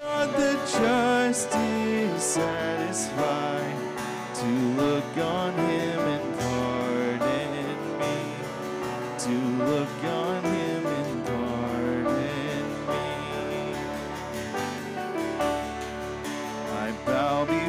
God the just is satisfied to look on him and pardon me, to look on him and pardon me. I bow before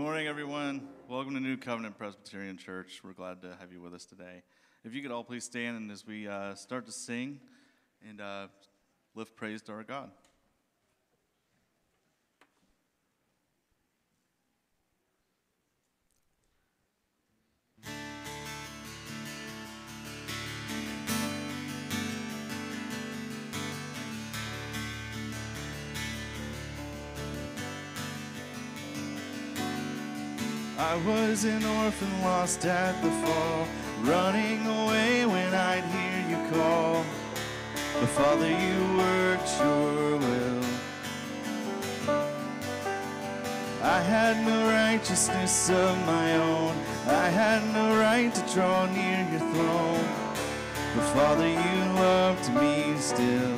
morning, everyone. Welcome to New Covenant Presbyterian Church. We're glad to have you with us today. If you could all please stand and as we uh, start to sing and uh, lift praise to our God. Was an orphan lost at the fall, running away when I'd hear you call. But Father, you worked your will. I had no righteousness of my own. I had no right to draw near your throne. But Father, you loved me still.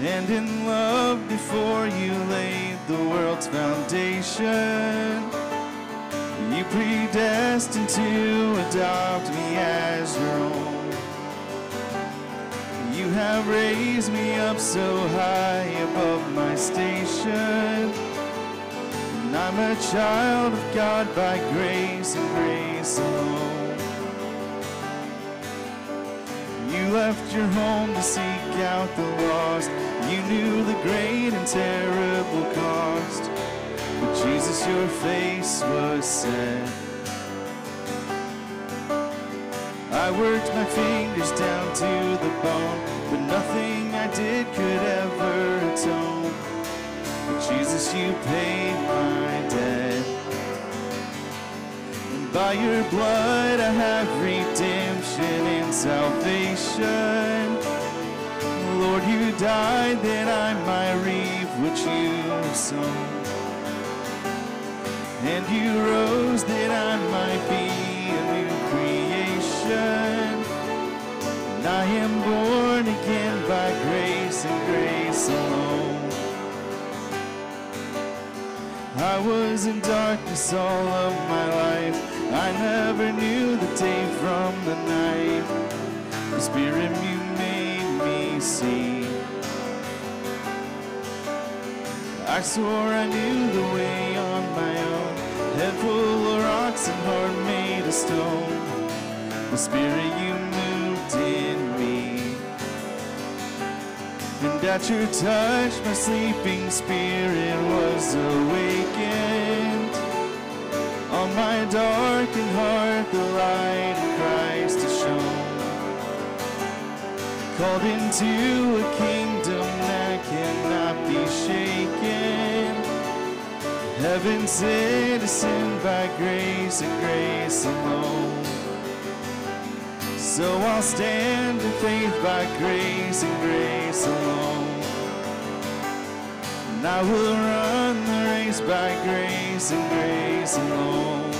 And in love before you laid the world's foundation, you predestined to adopt me as your own. You have raised me up so high above my station. And I'm a child of God by grace and grace alone. You left your home to seek out the lost. You knew the great and terrible cost. But Jesus, your face was set. I worked my fingers down to the bone, but nothing I did could ever atone. But Jesus, you paid my debt. And by your blood I have redemption and salvation. Lord, you died that I might reap what you have sown. And you rose that I might be a new creation. And I am born again by grace and grace alone. I was in darkness all of my life. I never knew the day from the night. The Spirit, see. I swore I knew the way on my own. Head full of rocks and heart made of stone. The Spirit, you moved in me. And at your touch, my sleeping spirit was awakened. On my darkened heart, the light Called into a kingdom that cannot be shaken. Heaven's citizen by grace and grace alone. So I'll stand in faith by grace and grace alone. And I will run the race by grace and grace alone.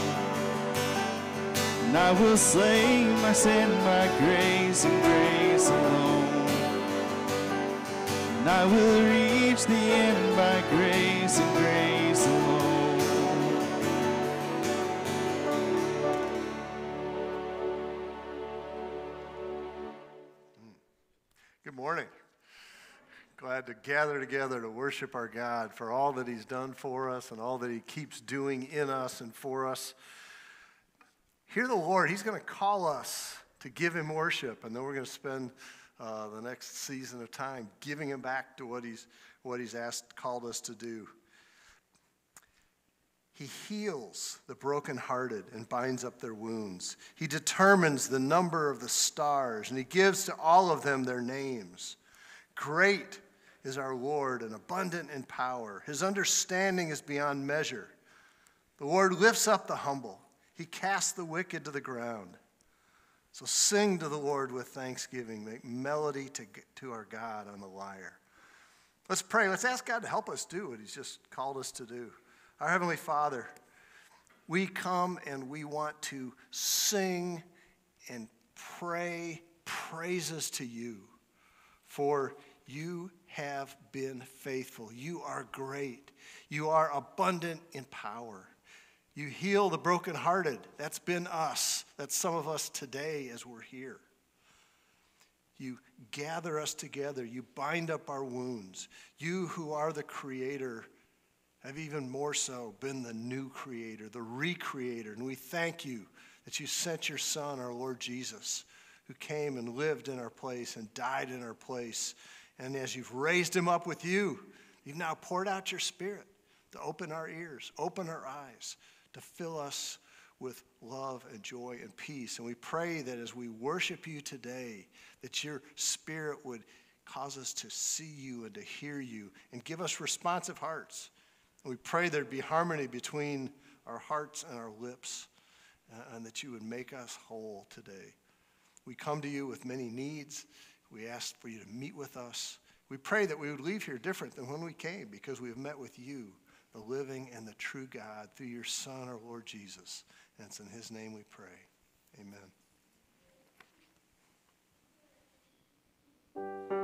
And I will slay my sin by grace and grace alone. I will reach the end by grace and grace alone. Good morning. Glad to gather together to worship our God for all that He's done for us and all that He keeps doing in us and for us. Hear the Lord. He's going to call us to give Him worship, and then we're going to spend uh, the next season of time giving Him back to what He's what He's asked, called us to do. He heals the brokenhearted and binds up their wounds. He determines the number of the stars, and He gives to all of them their names. Great is our Lord and abundant in power. His understanding is beyond measure. The Lord lifts up the humble, He casts the wicked to the ground. So sing to the Lord with thanksgiving, make melody to, to our God on the lyre. Let's pray. Let's ask God to help us do what He's just called us to do. Our Heavenly Father, we come and we want to sing and pray praises to you, for you have been faithful. You are great. You are abundant in power. You heal the brokenhearted. That's been us. That's some of us today as we're here. You gather us together. You bind up our wounds. You who are the creator have even more so been the new creator, the recreator. And we thank you that you sent your Son, our Lord Jesus, who came and lived in our place and died in our place. And as you've raised him up with you, you've now poured out your Spirit to open our ears, open our eyes, to fill us with love and joy and peace. And we pray that as we worship you today, that your Spirit would cause us to see you and to hear you and give us responsive hearts. And we pray there'd be harmony between our hearts and our lips, uh, and that you would make us whole today. We come to you with many needs. We ask for you to meet with us. We pray that we would leave here different than when we came because we have met with you, the living and the true God, through your Son, our Lord Jesus. And it's in his name we pray. Amen.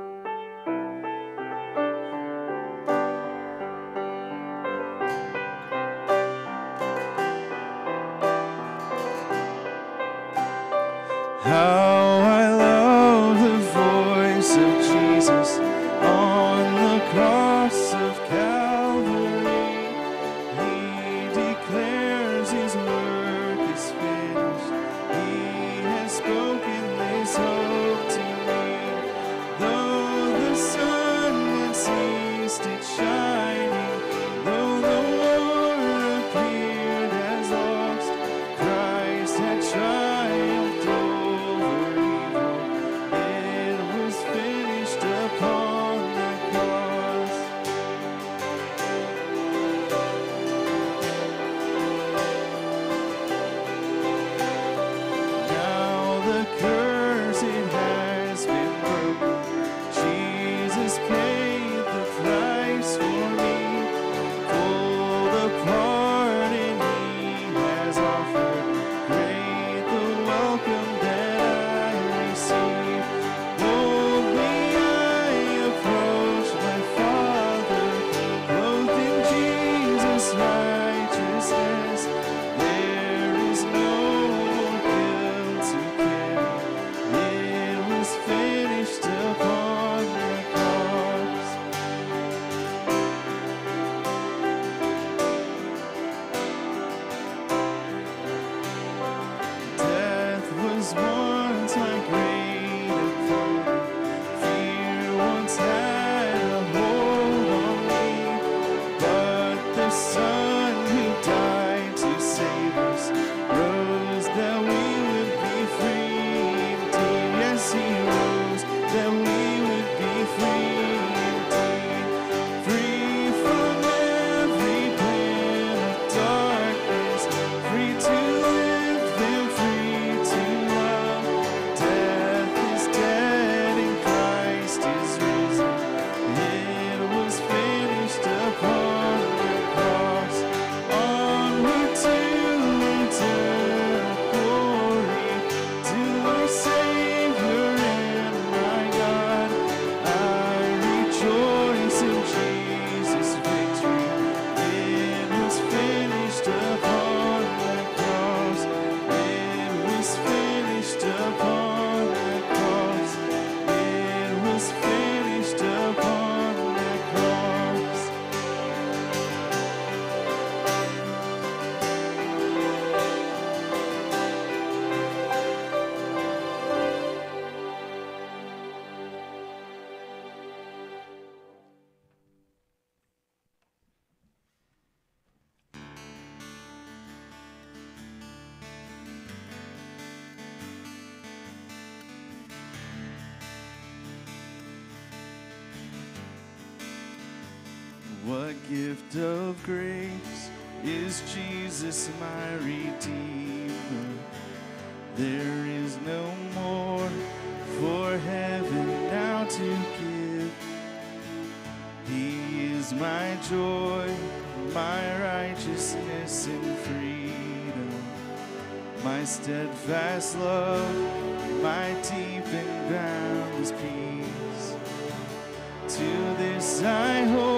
Of grace is Jesus my Redeemer? There is no more for heaven now to give. He is my joy, my righteousness and freedom, my steadfast love, my deep and boundless peace. To this I hope,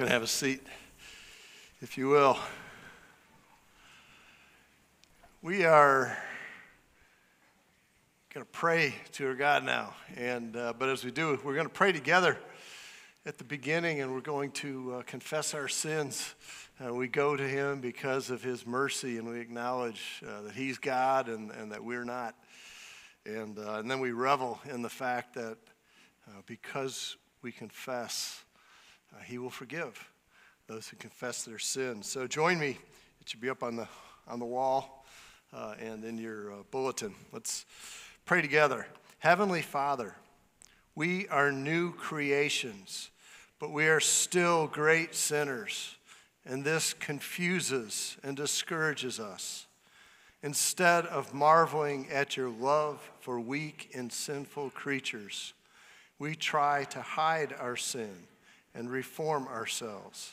can have a seat, if you will. We are going to pray to our God now, and uh, but as we do, we're going to pray together at the beginning, and we're going to uh, confess our sins. Uh, we go to Him because of His mercy, and we acknowledge uh, that He's God and, and that we're not. And, uh, and then we revel in the fact that uh, because we confess, uh, He will forgive those who confess their sins. So join me. It should be up on the, on the wall uh, and in your uh, bulletin. Let's pray together. Heavenly Father, we are new creations, but we are still great sinners, and this confuses and discourages us. Instead of marveling at your love for weak and sinful creatures, we try to hide our sin and reform ourselves.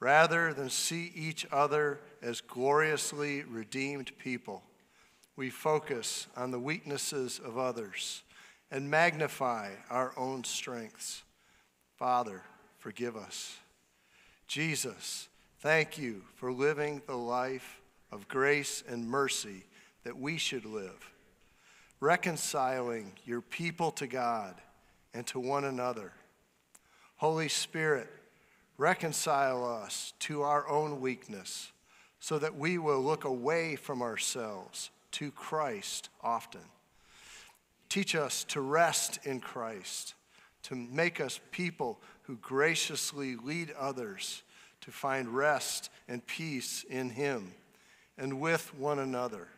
Rather than see each other as gloriously redeemed people, we focus on the weaknesses of others and magnify our own strengths. Father, forgive us. Jesus, thank you for living the life of grace and mercy that we should live, reconciling your people to God and to one another. Holy Spirit, reconcile us to our own weakness so that we will look away from ourselves to Christ often. Teach us to rest in Christ, to make us people who graciously lead others to find rest and peace in Him and with one another.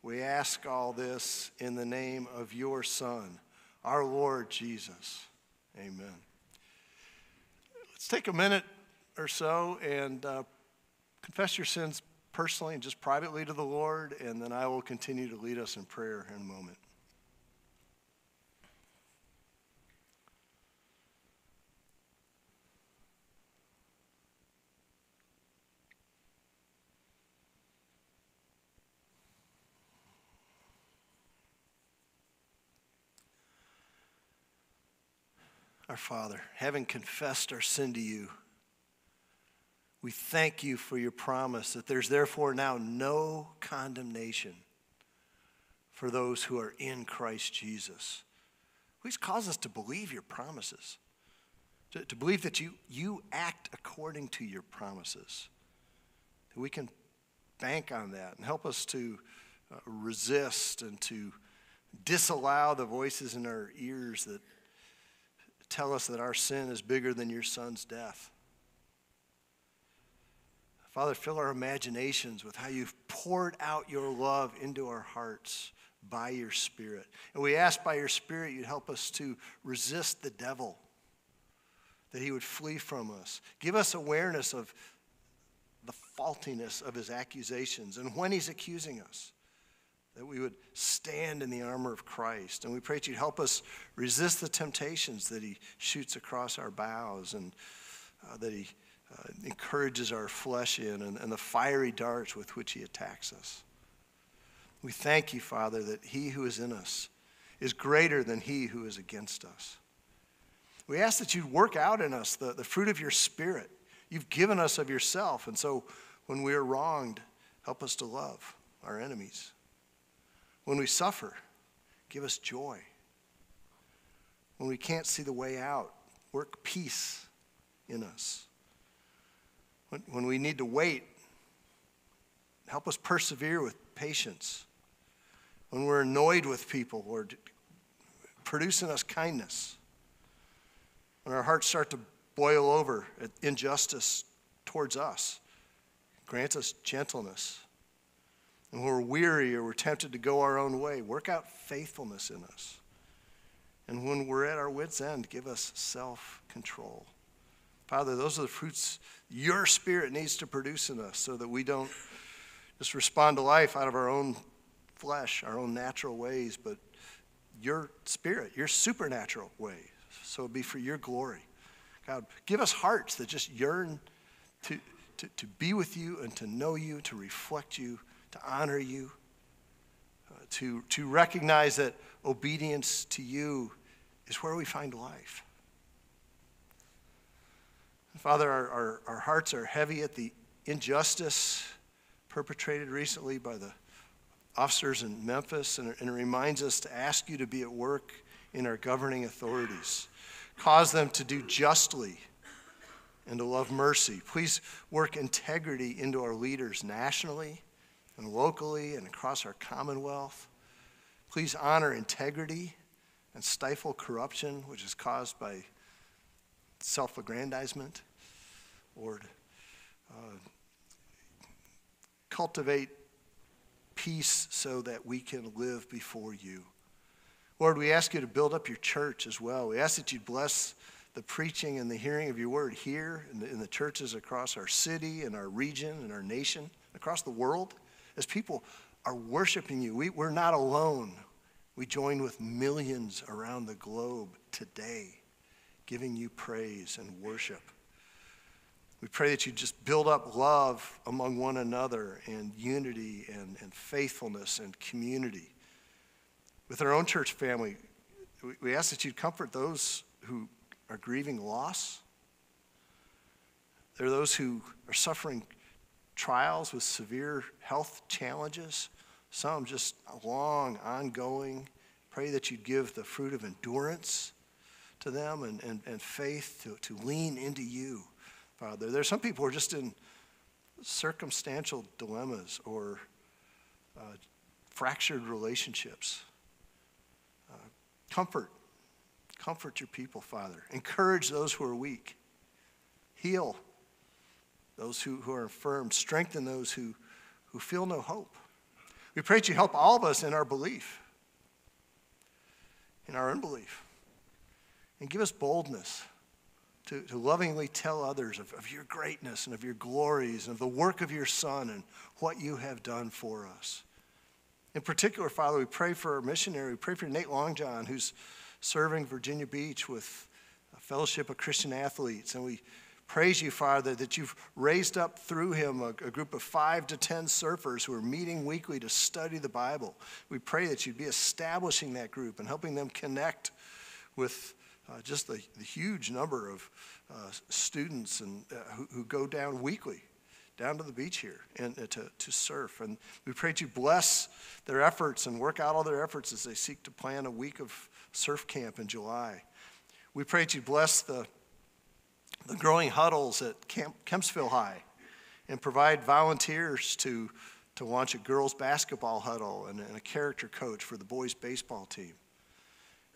We ask all this in the name of your Son, our Lord Jesus. Amen. Let's take a minute or so and uh, confess your sins personally and just privately to the Lord, and then I will continue to lead us in prayer in a moment. Our Father, having confessed our sin to you, we thank you for your promise that there's therefore now no condemnation for those who are in Christ Jesus. Please cause us to believe your promises, to, to believe that you, you act according to your promises. That we can bank on that and help us to uh, resist and to disallow the voices in our ears that tell us that our sin is bigger than your son's death. Father, fill our imaginations with how you've poured out your love into our hearts by your Spirit. And we ask by your Spirit you'd help us to resist the devil, that he would flee from us. Give us awareness of the faultiness of his accusations and when he's accusing us, that we would stand in the armor of Christ. And we pray that you'd help us resist the temptations that he shoots across our bows and uh, that he uh, encourages our flesh in and, and the fiery darts with which he attacks us. We thank you, Father, that he who is in us is greater than he who is against us. We ask that you'd work out in us the, the fruit of your spirit. You've given us of yourself. And so when we are wronged, help us to love our enemies. When we suffer, give us joy. When we can't see the way out, work peace in us. When, when we need to wait, help us persevere with patience. When we're annoyed with people, or produce in us kindness. When our hearts start to boil over at injustice towards us, grant us gentleness. And when we're weary or we're tempted to go our own way, work out faithfulness in us. And when we're at our wits' end, give us self control. Father, those are the fruits your spirit needs to produce in us so that we don't just respond to life out of our own flesh, our own natural ways, but your spirit, your supernatural way. So it be for your glory. God, give us hearts that just yearn to, to, to be with you and to know you, to reflect you, to honor you, uh, to, to recognize that obedience to you is where we find life. Father, our, our, our hearts are heavy at the injustice perpetrated recently by the officers in Memphis, and, and it reminds us to ask you to be at work in our governing authorities. Cause them to do justly and to love mercy. Please work integrity into our leaders nationally and locally and across our commonwealth. Please honor integrity and stifle corruption, which is caused by self aggrandizement, Lord. Uh, cultivate peace so that we can live before you. Lord, we ask you to build up your church as well. We ask that you bless the preaching and the hearing of your word here in the, in the churches across our city and our region and our nation, across the world. As people are worshiping you, we, we're not alone. We join with millions around the globe today giving you praise and worship. We pray that you just build up love among one another and unity and, and faithfulness and community. With our own church family, we, we ask that you comfort those who are grieving loss. There are those who are suffering trials with severe health challenges, some just long, ongoing. Pray that you'd give the fruit of endurance to them and, and, and faith to, to lean into you, Father. There's some people who are just in circumstantial dilemmas or uh, fractured relationships. Uh, comfort. Comfort your people, Father. Encourage those who are weak. Heal those who, who are infirm. Strengthen those who, who feel no hope. We pray that you help all of us in our belief, in our unbelief, and give us boldness to, to lovingly tell others of, of your greatness and of your glories and of the work of your Son and what you have done for us. In particular, Father, we pray for our missionary. We pray for Nate Longjohn, who's serving Virginia Beach with a fellowship of Christian athletes. And we praise you, Father, that you've raised up through him a, a, group of five to ten surfers who are meeting weekly to study the Bible. We pray that you'd be establishing that group and helping them connect with uh, just the, the, huge number of uh, students and, uh, who, who, go down weekly down to the beach here and uh, to, to surf. And we pray that you bless their efforts and work out all their efforts as they seek to plan a week of surf camp in July. We pray that you bless the, the growing huddles at camp, Kempsville High and provide volunteers to, to launch a girls' basketball huddle and, and a character coach for the boys' baseball team.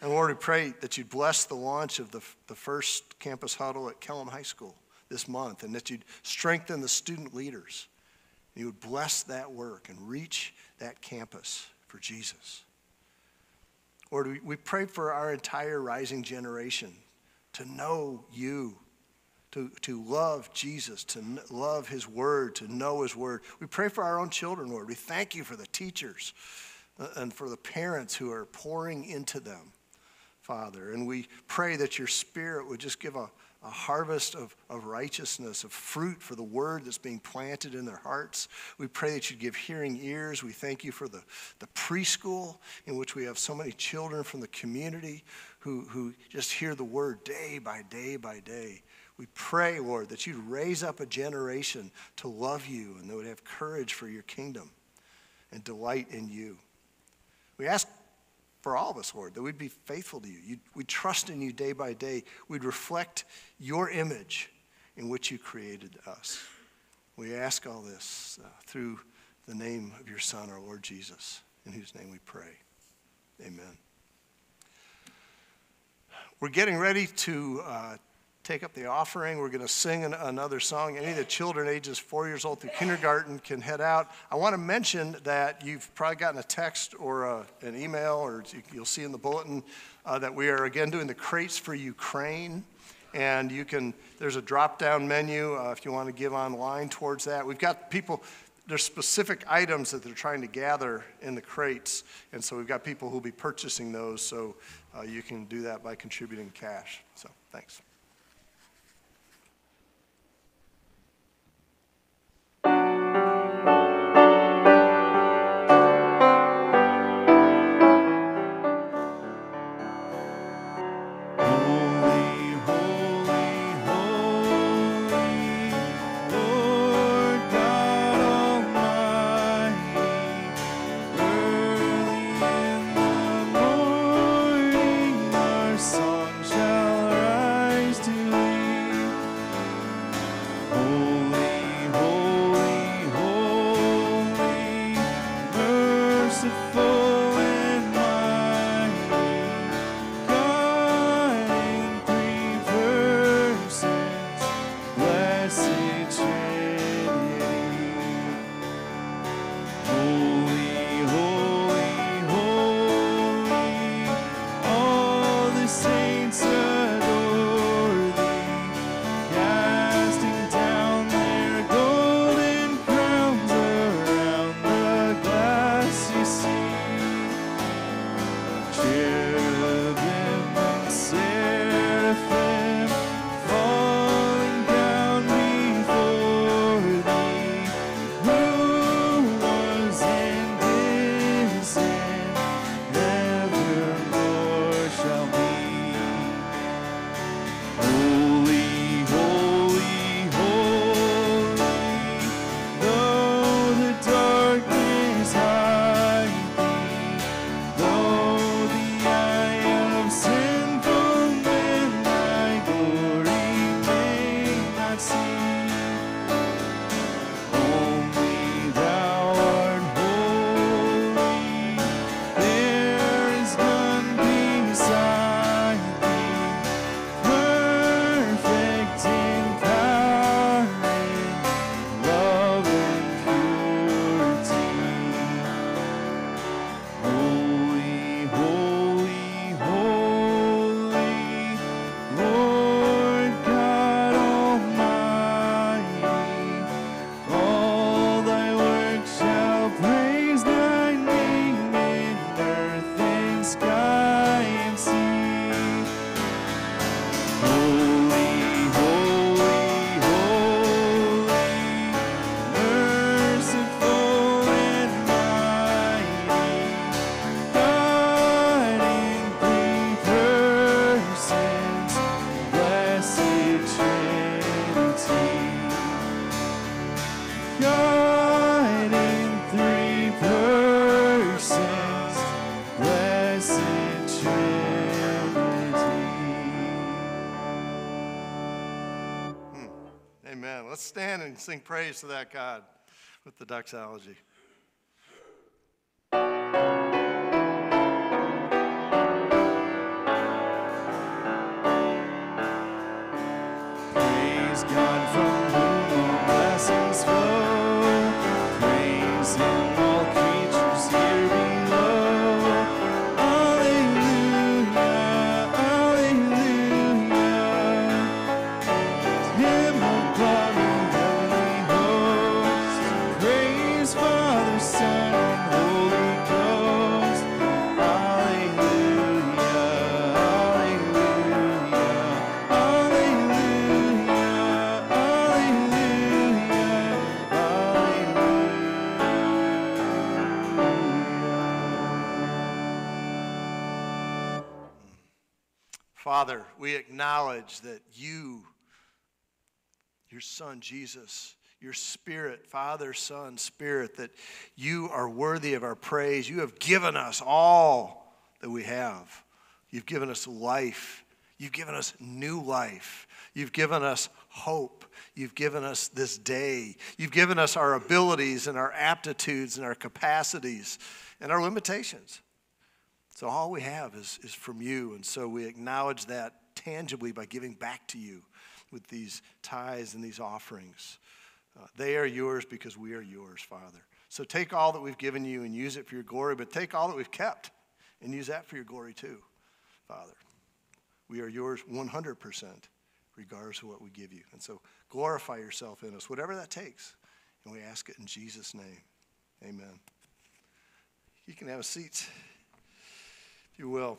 And Lord, we pray that you'd bless the launch of the, the first campus huddle at Kellam High School this month and that you'd strengthen the student leaders. You would bless that work and reach that campus for Jesus. Lord, we pray for our entire rising generation to know you, to, to love Jesus, to love his word, to know his word. We pray for our own children, Lord. We thank you for the teachers uh, and for the parents who are pouring into them. Father. And we pray that your Spirit would just give a, a harvest of, of righteousness, of fruit for the word that's being planted in their hearts. We pray that you'd give hearing ears. We thank you for the, the preschool in which we have so many children from the community who, who just hear the word day by day by day. We pray, Lord, that you'd raise up a generation to love you and that would have courage for your kingdom and delight in you. We ask for all of us, Lord, that we'd be faithful to you. You'd, we'd trust in you day by day. We'd reflect your image in which you created us. We ask all this uh, through the name of your Son, our Lord Jesus, in whose name we pray. Amen. We're getting ready to uh, take up the offering. We're going to sing an, another song. Any of the children ages four years old through kindergarten can head out. I want to mention that you've probably gotten a text or a, an email, or you'll see in the bulletin uh, that we are again doing the crates for Ukraine. And you can, there's a drop down menu uh, if you want to give online towards that. We've got people, there's specific items that they're trying to gather in the crates. And so we've got people who'll be purchasing those. So uh, you can do that by contributing cash. So thanks. Sing praise to that God with the doxology. We acknowledge that you, your Son Jesus, your Spirit, Father, Son, Spirit, that you are worthy of our praise. You have given us all that we have. You've given us life. You've given us new life. You've given us hope. You've given us this day. You've given us our abilities and our aptitudes and our capacities and our limitations. So all we have is, is from you. And so we acknowledge that tangibly by giving back to you with these tithes and these offerings. Uh, they are yours because we are yours, Father. So take all that we've given you and use it for your glory, but take all that we've kept and use that for your glory too, Father. We are yours 100%, regardless of what we give you. And so glorify yourself in us, whatever that takes. And we ask it in Jesus' name. Amen. You can have a seat if you will.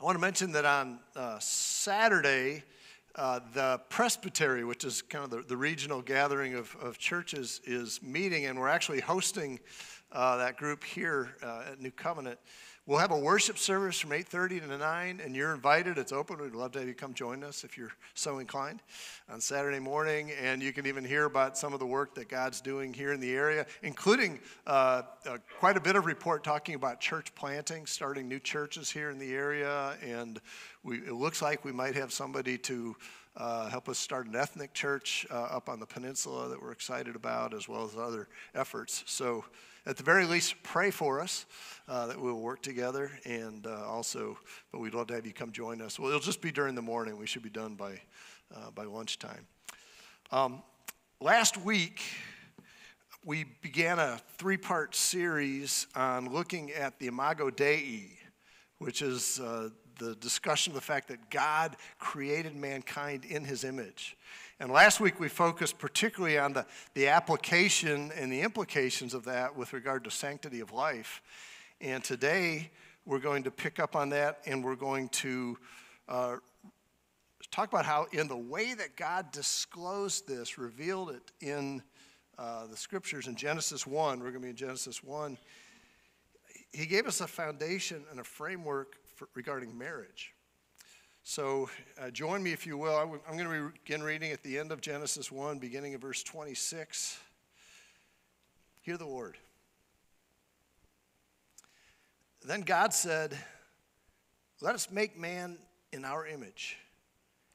I want to mention that on uh, Saturday, uh, the presbytery, which is kind of the, the regional gathering of, of churches, is meeting, and we're actually hosting uh, that group here uh, at New Covenant. We'll have a worship service from 8:30 to 9, and you're invited. It's open. We'd love to have you come join us if you're so inclined on Saturday morning. And you can even hear about some of the work that God's doing here in the area, including uh, uh, quite a bit of report talking about church planting, starting new churches here in the area. And we, it looks like we might have somebody to uh, help us start an ethnic church uh, up on the peninsula that we're excited about, as well as other efforts. So, at the very least, pray for us uh, that we'll work together. And uh, also, but we'd love to have you come join us. Well, it'll just be during the morning. We should be done by, uh, by lunchtime. Um, last week, we began a three part series on looking at the Imago Dei, which is uh, the discussion of the fact that God created mankind in his image. And last week we focused particularly on the, the application and the implications of that with regard to sanctity of life. And today we're going to pick up on that and we're going to uh, talk about how, in the way that God disclosed this, revealed it in uh, the scriptures in Genesis 1, we're going to be in Genesis 1. He gave us a foundation and a framework for, regarding marriage. So uh, join me if you will. I'm, going to begin reading at the end of Genesis 1, beginning of verse 26. Hear the word. Then God said, Let us make man in our image,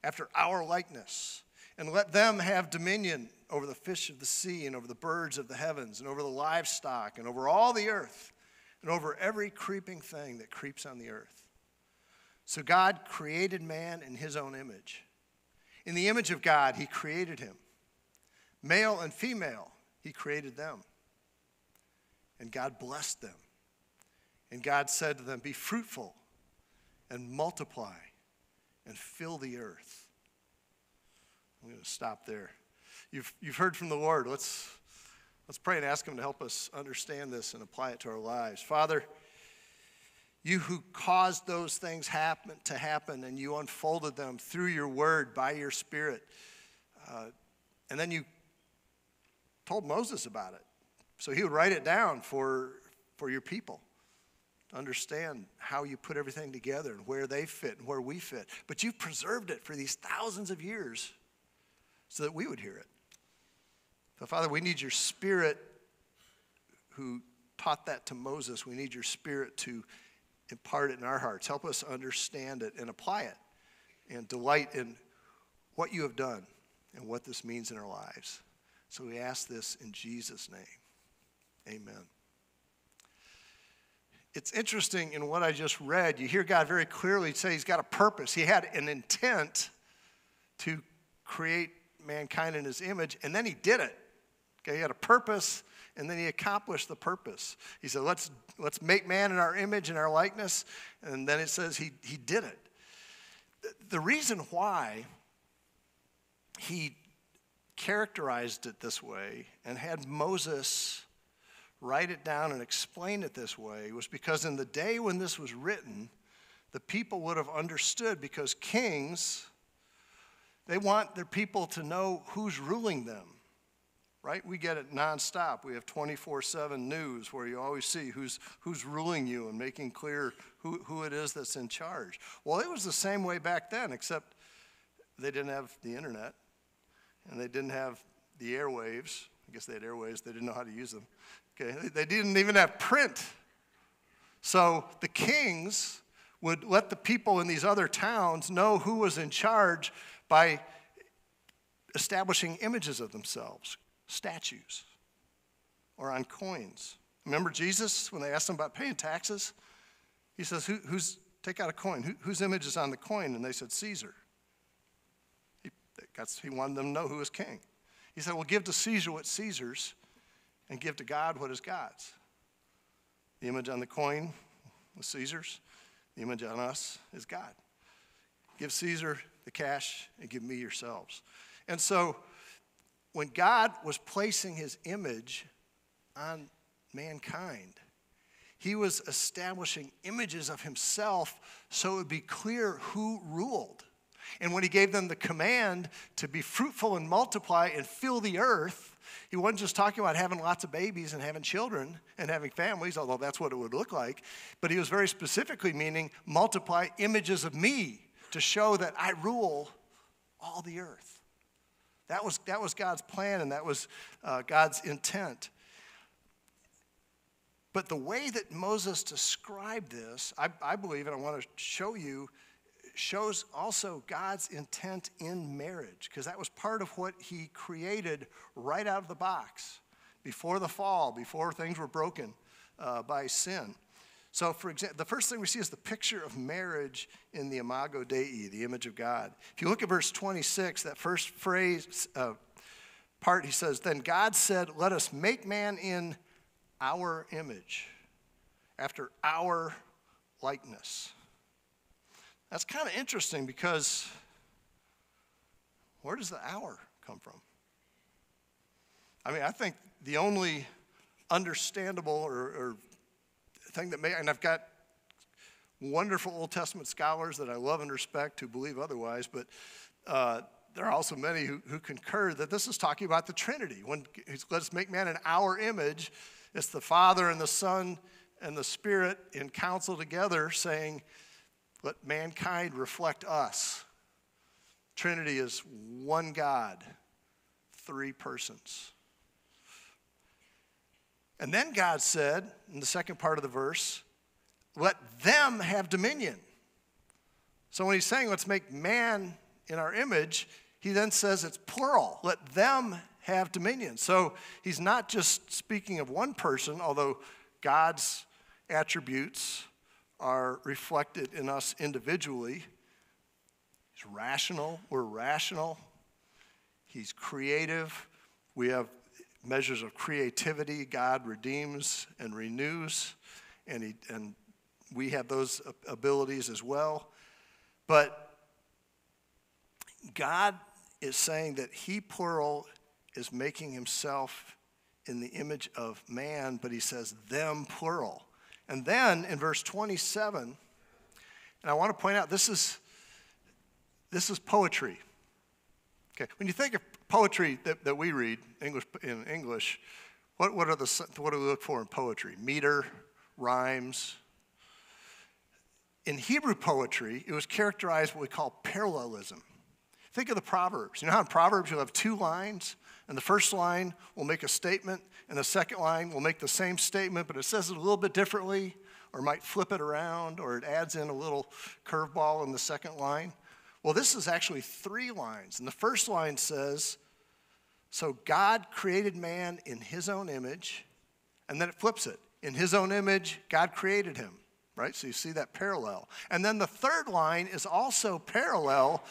after our likeness, and let them have dominion over the fish of the sea, and over the birds of the heavens, and over the livestock, and over all the earth, and over every creeping thing that creeps on the earth. So God created man in his own image. In the image of God, he created him. Male and female, he created them. And God blessed them. And God said to them, Be fruitful and multiply and fill the earth. I'm going to stop there. You've, you've heard from the Lord. Let's, let's pray and ask Him to help us understand this and apply it to our lives. Father, you who caused those things happen, to happen and you unfolded them through your word by your spirit. Uh, and then you told Moses about it. So he would write it down for, for your people. To understand how you put everything together and where they fit and where we fit. But you've preserved it for these thousands of years so that we would hear it. So, Father, we need your spirit who taught that to Moses. We need your spirit to impart it in our hearts. Help us understand it and apply it and delight in what you have done and what this means in our lives. So we ask this in Jesus' name. Amen. It's interesting in what I just read, you hear God very clearly say he's got a purpose. He had an intent to create mankind in his image, and then he did it. Okay, he had a purpose, and then he accomplished the purpose. He said, Let's, let's make man in our image and our likeness, and then it says he, he did it. The reason why he characterized it this way and had Moses write it down and explain it this way was because in the day when this was written, the people would have understood because kings, they want their people to know who's ruling them, right? We get it nonstop. We have 24 7 news where you always see who's, who's ruling you and making clear who, who it is that's in charge. Well, it was the same way back then, except they didn't have the internet and they didn't have the airwaves. I guess they had airwaves, they didn't know how to use them. Okay, they didn't even have print. So the kings would let the people in these other towns know who was in charge by establishing images of themselves, statues, or on coins. Remember Jesus when they asked him about paying taxes? He says, Who, Who's, take out a coin. Who, whose image is on the coin? And they said, Caesar. He, he wanted them to know who was king. He said, Well, give to Caesar what Caesar's and give to God what is God's. The image on the coin was Caesar's, the image on us is God. Give Caesar the cash and give me yourselves. And so when God was placing his image on mankind, he was establishing images of himself so it would be clear who ruled. And when he gave them the command to be fruitful and multiply and fill the earth, he wasn't just talking about having lots of babies and having children and having families, although that's what it would look like, but he was very specifically meaning multiply images of me to show that I rule all the earth. That was, that was God's plan and that was uh, God's intent. But the way that Moses described this, I, I believe, and I want to show you, shows also God's intent in marriage, because that was part of what he created right out of the box before the fall, before things were broken uh, by sin. So, for example, the first thing we see is the picture of marriage in the Imago Dei, the image of God. If you look at verse 26, that first phrase, uh, part, he says, Then God said, Let us make man in our image, after our likeness. That's kind of interesting because where does the our come from? I mean, I think the only understandable or, or thing that may, and I've got wonderful Old Testament scholars that I love and respect who believe otherwise, but uh, there are also many who, who concur that this is talking about the Trinity. When let us make man in our image, it's the Father and the Son and the Spirit in council together saying, let mankind reflect us. Trinity is one God, three persons. And then God said in the second part of the verse, let them have dominion. So when he's saying, let's make man in our image, he then says it's plural. Let them have dominion. So he's not just speaking of one person, although God's attributes are reflected in us individually. He's rational, we're rational. He's creative. We have measures of creativity. God redeems and renews, and, he, and we have those abilities as well. But God is saying that He, plural, is making Himself in the image of man, but He says them, plural. And then in verse 27, and I want to point out this is, this is poetry. Okay, when you think of poetry that, that we read English, in English, what, what, are the, what do we look for in poetry? Meter, rhymes. In Hebrew poetry, it was characterized what we call parallelism. Think of the Proverbs. You know how in Proverbs you'll have two lines, and the first line will make a statement, and the second line will make the same statement, but it says it a little bit differently, or might flip it around, or it adds in a little curveball in the second line. Well, this is actually three lines. And the first line says, So God created man in his own image. And then it flips it. In his own image, God created him, right? So you see that parallel. And then the third line is also parallel,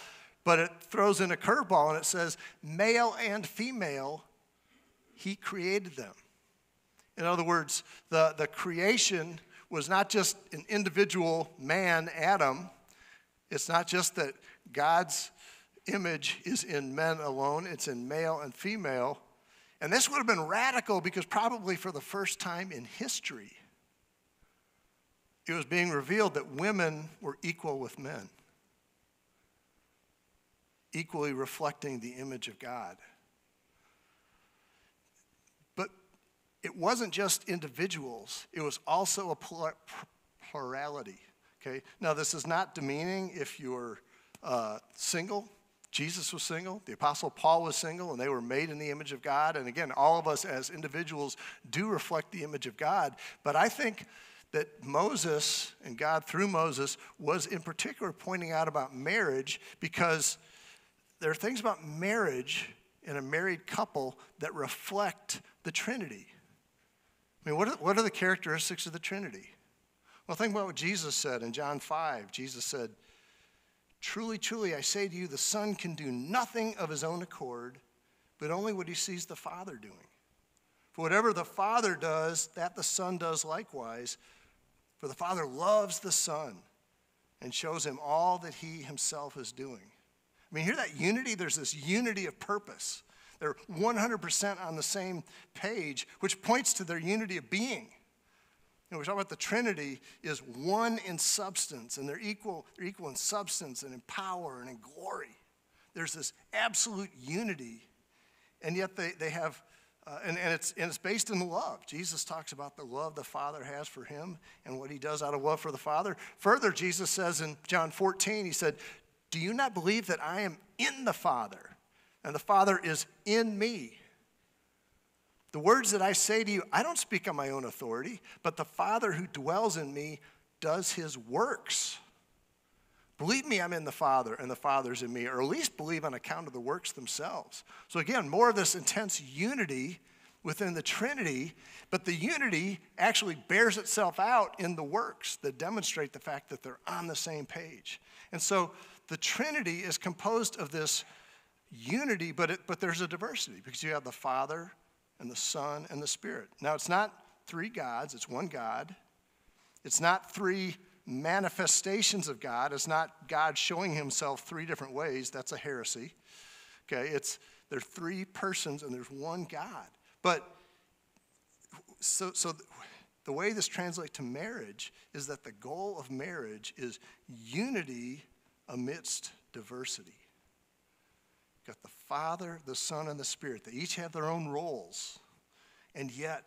but it throws in a curveball and it says, Male and female, he created them. In other words, the, the creation was not just an individual man, Adam. It's not just that God's image is in men alone, it's in male and female. And this would have been radical because probably for the first time in history, it was being revealed that women were equal with men, equally reflecting the image of God. But it wasn't just individuals, it was also a plurality. Okay? Now, this is not demeaning if you're uh, single. Jesus was single, the Apostle Paul was single, and they were made in the image of God. And again, all of us as individuals do reflect the image of God. But I think that Moses and God through Moses was in particular pointing out about marriage because there are things about marriage in a married couple that reflect the Trinity. I mean, what are, what are the characteristics of the Trinity? Well, think about what Jesus said in John 5. Jesus said, Truly, truly, I say to you, the Son can do nothing of his own accord, but only what he sees the Father doing. For whatever the Father does, that the Son does likewise. For the Father loves the Son and shows him all that he himself is doing. I mean, hear that unity? There's this unity of purpose. They're 100% on the same page, which points to their unity of being. Know, we talk about the Trinity is one in substance, and they're equal, they're equal in substance and in power and in glory. There's this absolute unity, and yet they, they have, uh, and, and, it's, and it's based in love. Jesus talks about the love the Father has for him and what he does out of love for the Father. Further, Jesus says in John 14, he said, Do you not believe that I am in the Father? and the Father is in me. The words that I say to you, I don't speak on my own authority, but the Father who dwells in me does his works. Believe me, I'm in the Father, and the Father's in me, or at least believe on account of the works themselves. So, again, more of this intense unity within the Trinity, but the unity actually bears itself out in the works that demonstrate the fact that they're on the same page. And so, the Trinity is composed of this unity, but, it, but there's a diversity because you have the Father and the Son and the Spirit. Now, it's not three gods, it's one God. It's not three manifestations of God. It's not God showing himself three different ways. That's a heresy. Okay, it's there are three persons and there's one God. But so so the way this translates to marriage is that the goal of marriage is unity amidst diversity got the Father, the Son, and the Spirit. They each have their own roles, and yet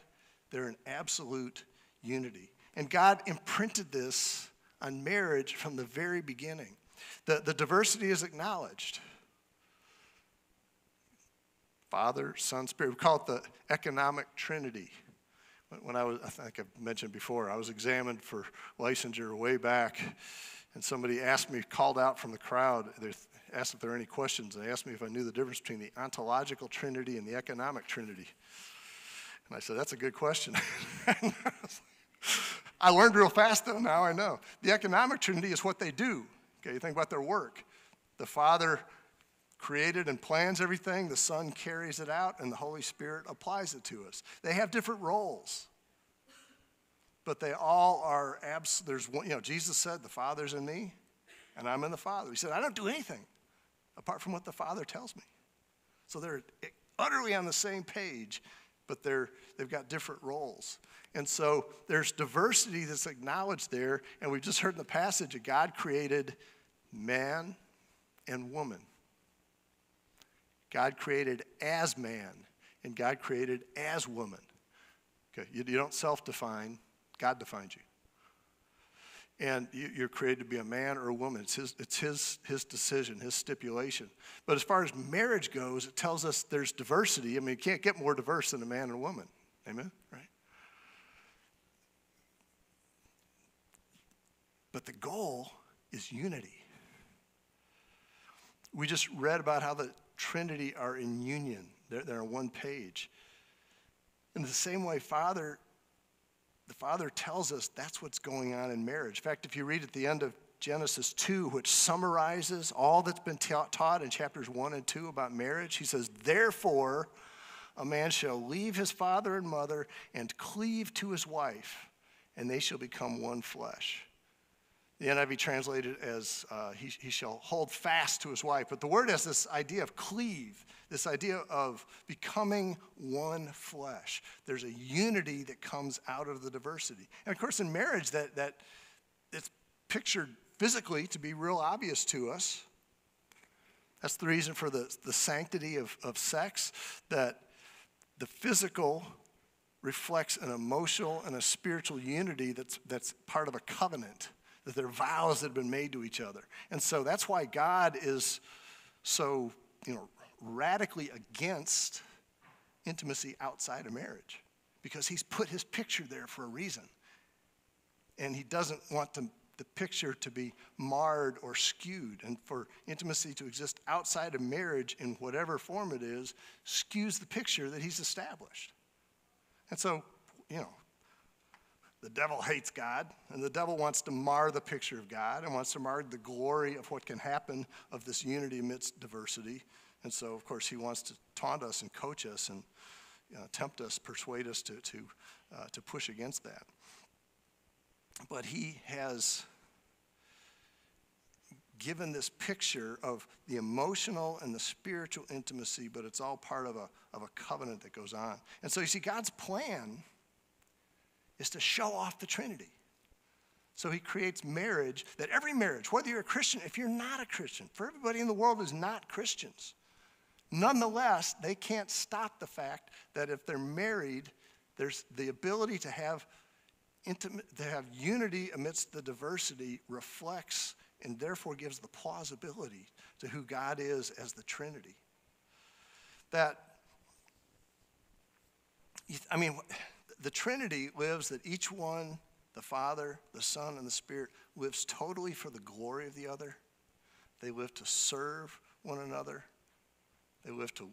they're in absolute unity. And God imprinted this on marriage from the very beginning. The, the diversity is acknowledged. Father, Son, Spirit. We call it the economic trinity. When I was, I think I've mentioned before, I was examined for licensure way back, and somebody asked me, called out from the crowd, asked if there were any questions. They asked me if I knew the difference between the ontological trinity and the economic trinity. And I said, That's a good question. I learned real fast, though, now I know. The economic trinity is what they do. Okay, you think about their work. The Father created and plans everything, the Son carries it out, and the Holy Spirit applies it to us. They have different roles, but they all are abs. There's one, you know, Jesus said, The Father's in me, and I'm in the Father. He said, I don't do anything apart from what the Father tells me. So they're utterly on the same page, but they're, they've got different roles. And so there's diversity that's acknowledged there. And we've just heard in the passage that God created man and woman. God created as man, and God created as woman. Okay, you, you don't self define, God defines you and you're created to be a man or a woman. It's his, it's his, his decision, his stipulation. But as far as marriage goes, it tells us there's diversity. I mean, you can't get more diverse than a man and a woman. Amen? Right? But the goal is unity. We just read about how the Trinity are in union, they're, they're on one page. In the same way, Father, the Father tells us that's what's going on in marriage. In fact, if you read at the end of Genesis 2, which summarizes all that's been ta- taught in chapters 1 and 2 about marriage, he says, Therefore, a man shall leave his father and mother and cleave to his wife, and they shall become one flesh. The NIV translated as uh, he, he shall hold fast to his wife. But the word has this idea of cleave, this idea of becoming one flesh. There's a unity that comes out of the diversity. And of course, in marriage, that, that it's pictured physically to be real obvious to us. That's the reason for the, the sanctity of, of sex, that the physical reflects an emotional and a spiritual unity that's, that's part of a covenant, that they're vows that have been made to each other. And so that's why God is so, you know, radically against intimacy outside of marriage, because he's put his picture there for a reason. And he doesn't want to the picture to be marred or skewed. And for intimacy to exist outside of marriage in whatever form it is, skews the picture that he's established. And so, you know, the devil hates God, and the devil wants to mar the picture of God and wants to mar the glory of what can happen of this unity amidst diversity. And so, of course, he wants to taunt us and coach us and you know, tempt us, persuade us to, to, uh, to push against that. But he has given this picture of the emotional and the spiritual intimacy, but it's all part of a, of a covenant that goes on. And so you see, God's plan is to show off the Trinity. So he creates marriage that every marriage, whether you're a Christian, if you're not a Christian, for everybody in the world is not Christians, nonetheless, they can't stop the fact that if they're married, there's the ability to have intimate, to have unity amidst the diversity reflects and therefore gives the plausibility to who God is as the Trinity. That, I mean, the Trinity lives that each one, the Father, the Son, and the Spirit, lives totally for the glory of the other. They live to serve one another. They live to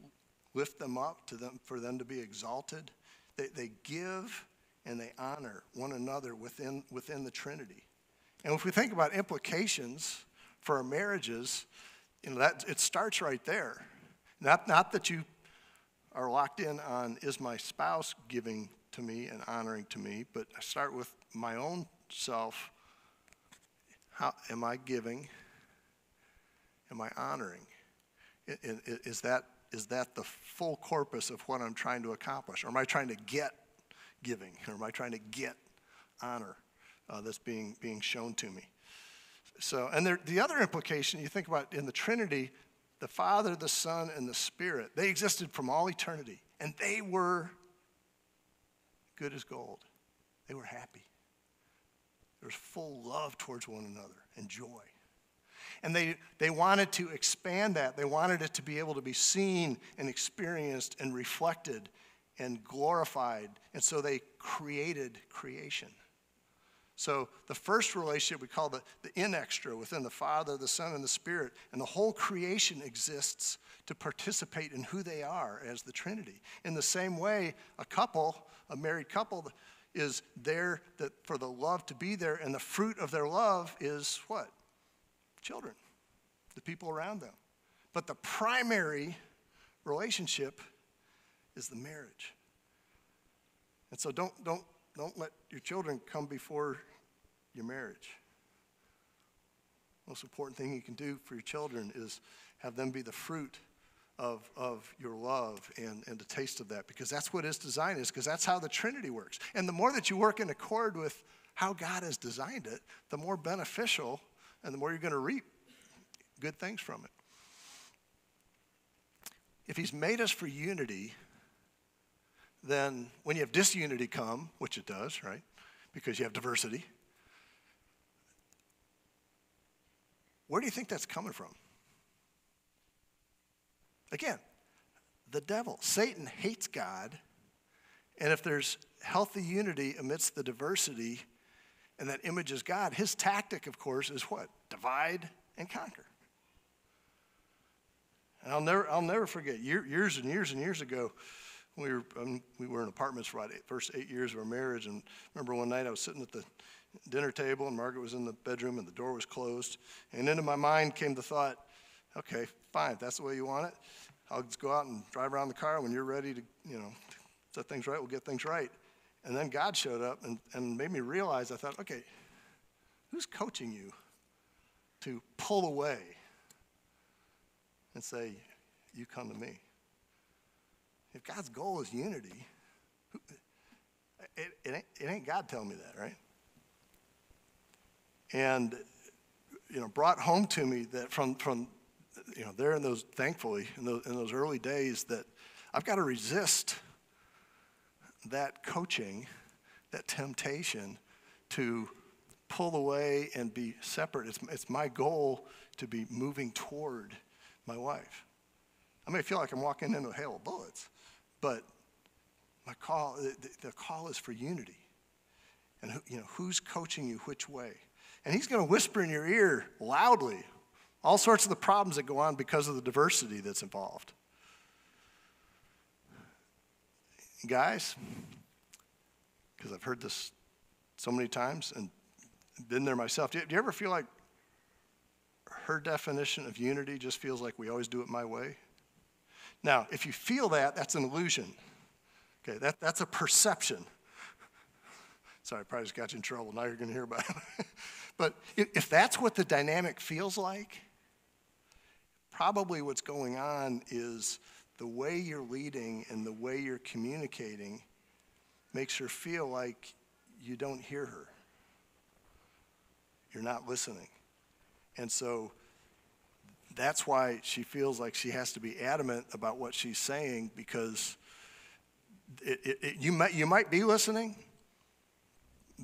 lift them up to them, for them to be exalted. They, they give and they honor one another within, within the Trinity. And if we think about implications for our marriages, you know, that, it starts right there. Not, not that you are locked in on is my spouse giving to me and honoring to me, but I start with my own self. How am I giving? Am I honoring? Is that, is that the full corpus of what I'm trying to accomplish? Or am I trying to get giving? Or am I trying to get honor uh, that's being, being shown to me? So, and there, the other implication you think about in the Trinity, the Father, the Son, and the Spirit, they existed from all eternity, and they were good as gold. They were happy. There was full love towards one another and joy. And they, they wanted to expand that. They wanted it to be able to be seen and experienced and reflected and glorified. And so they created creation. So the first relationship we call the, the in extra within the Father, the Son, and the Spirit. And the whole creation exists to participate in who they are as the Trinity. In the same way, a couple, a married couple, is there that for the love to be there, and the fruit of their love is what? Children, the people around them. But the primary relationship is the marriage. And so don't, don't, don't let your children come before your marriage. Most important thing you can do for your children is have them be the fruit of, of your love and, and the taste of that because that's what his design is because that's how the trinity works and the more that you work in accord with how god has designed it the more beneficial and the more you're going to reap good things from it if he's made us for unity then when you have disunity come, which it does, right? Because you have diversity, where do you think that's coming from? Again, the devil. Satan hates God. And if there's healthy unity amidst the diversity and that image is God, his tactic, of course, is what? Divide and conquer. And I'll never, I'll never forget, year, years and years and years ago, we were, um, we were in apartments for about first eight years of our marriage. And remember one night I was sitting at the dinner table and Margaret was in the bedroom and the door was closed. And into my mind came the thought, okay, fine, if that's the way you want it. I'll just go out and drive around the car. When you're ready to, you know, set things right, we'll get things right. And then God showed up and, and made me realize, I thought, okay, who's coaching you to pull away and say, you come to me? If God's goal is unity, it, it, ain't, it ain't God telling me that, right? And, you know, brought home to me that from, from you know, there in those, thankfully, in those, in those early days, that I've got to resist that coaching, that temptation to pull away and be separate. It's, it's my goal to be moving toward my wife. I may feel like I'm walking into a hail of bullets, but my call, the, the call is for unity. And you know, who's coaching you which way? And he's going to whisper in your ear loudly all sorts of the problems that go on because of the diversity that's involved. Guys, because I've heard this so many times and been there myself, do you, do you ever feel like her definition of unity just feels like we always do it my way? Now, if you feel that, that's an illusion. Okay, that, that's a perception. Sorry, I probably just got you in trouble. Now you're going to hear about it. but if that's what the dynamic feels like, probably what's going on is the way you're leading and the way you're communicating makes her feel like you don't hear her. You're not listening. And so that's why she feels like she has to be adamant about what she's saying because it, it, it, you, might, you might be listening,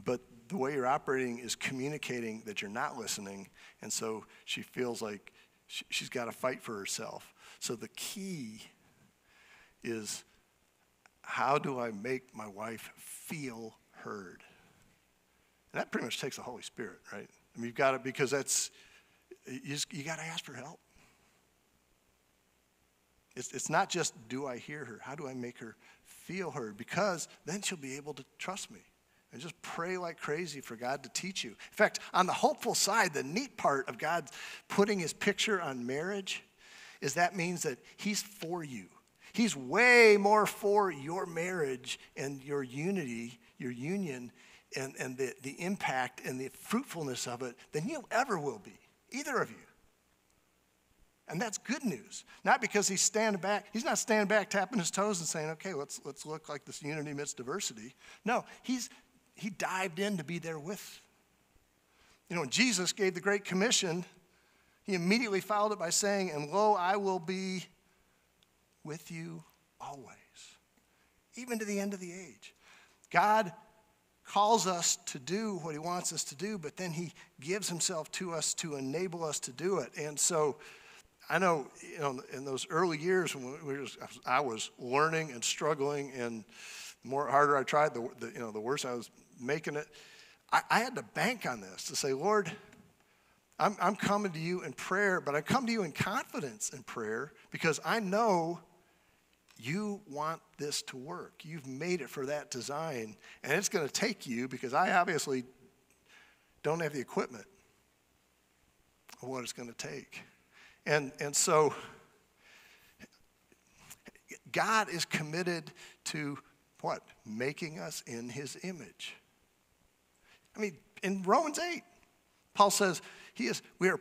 but the way you're operating is communicating that you're not listening. And so she feels like she, she's got to fight for herself. So the key is how do I make my wife feel heard? And that pretty much takes the Holy Spirit, right? I mean, you've got to, because that's, you, you got to ask for help. It's, it's not just do I hear her, how do I make her feel heard? Because then she'll be able to trust me and just pray like crazy for God to teach you. In fact, on the hopeful side, the neat part of God putting his picture on marriage is that means that he's for you. He's way more for your marriage and your unity, your union, and, and the, the impact and the fruitfulness of it than you ever will be, either of you. And that's good news. Not because he's standing back, he's not standing back tapping his toes and saying, okay, let's, let's look like this unity amidst diversity. No, he's he dived in to be there with. You know, when Jesus gave the Great Commission, he immediately followed it by saying, And lo, I will be with you always, even to the end of the age. God calls us to do what he wants us to do, but then he gives himself to us to enable us to do it. And so I know, you know, in those early years when we was, I was learning and struggling, and the more harder I tried, the, the, you know, the worse I was making it. I, I had to bank on this to say, Lord, I'm, I'm coming to you in prayer, but I come to you in confidence in prayer because I know you want this to work. You've made it for that design, and it's going to take you because I obviously don't have the equipment of what it's going to take. And, and so God is committed to what? Making us in his image. I mean, in Romans 8, Paul says, he is, we are,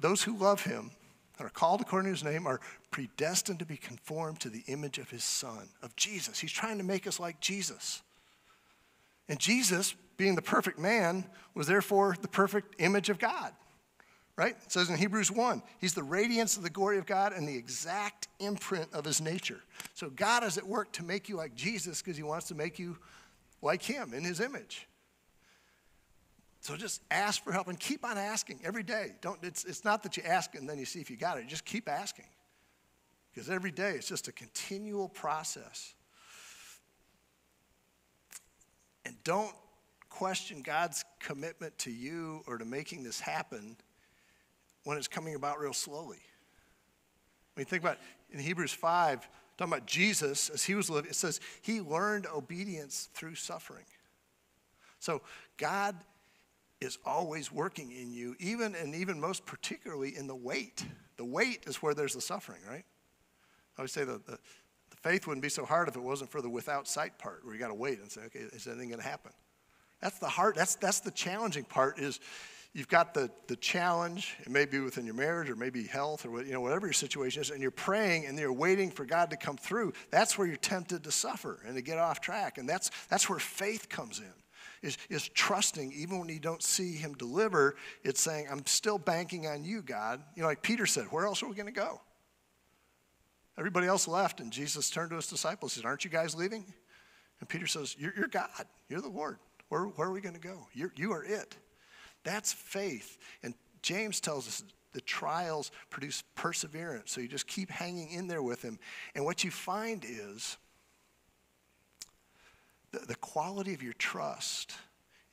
those who love him and are called according to his name are predestined to be conformed to the image of his son, of Jesus. He's trying to make us like Jesus. And Jesus, being the perfect man, was therefore the perfect image of God. Right? It says in Hebrews 1, he's the radiance of the glory of God and the exact imprint of his nature. So God is at work to make you like Jesus because he wants to make you like him in his image. So just ask for help and keep on asking every day. Don't, it's, it's not that you ask and then you see if you got it. Just keep asking. Because every day it's just a continual process. And don't question God's commitment to you or to making this happen when it's coming about real slowly. I mean, think about in Hebrews 5, talking about Jesus as he was living, it says he learned obedience through suffering. So God is always working in you, even and even most particularly in the wait. The wait is where there's the suffering, right? I always say that the, the faith wouldn't be so hard if it wasn't for the without sight part, where you got to wait and say, okay, is anything going to happen? That's the hard. That's that's the challenging part. Is you've got the, the challenge, it may be within your marriage or maybe health or you know, whatever your situation is, and you're praying and you're waiting for God to come through, that's where you're tempted to suffer and to get off track. And that's, that's where faith comes in. Is, is trusting, even when you don't see him deliver, it's saying, I'm still banking on you, God. You know, like Peter said, where else are we going to go? Everybody else left, and Jesus turned to his disciples and said, Aren't you guys leaving? And Peter says, You're, you're God. You're the Lord. Where, where are we going to go? You're, you are it. That's faith. And James tells us the trials produce perseverance. So you just keep hanging in there with him. And what you find is the, the quality of your trust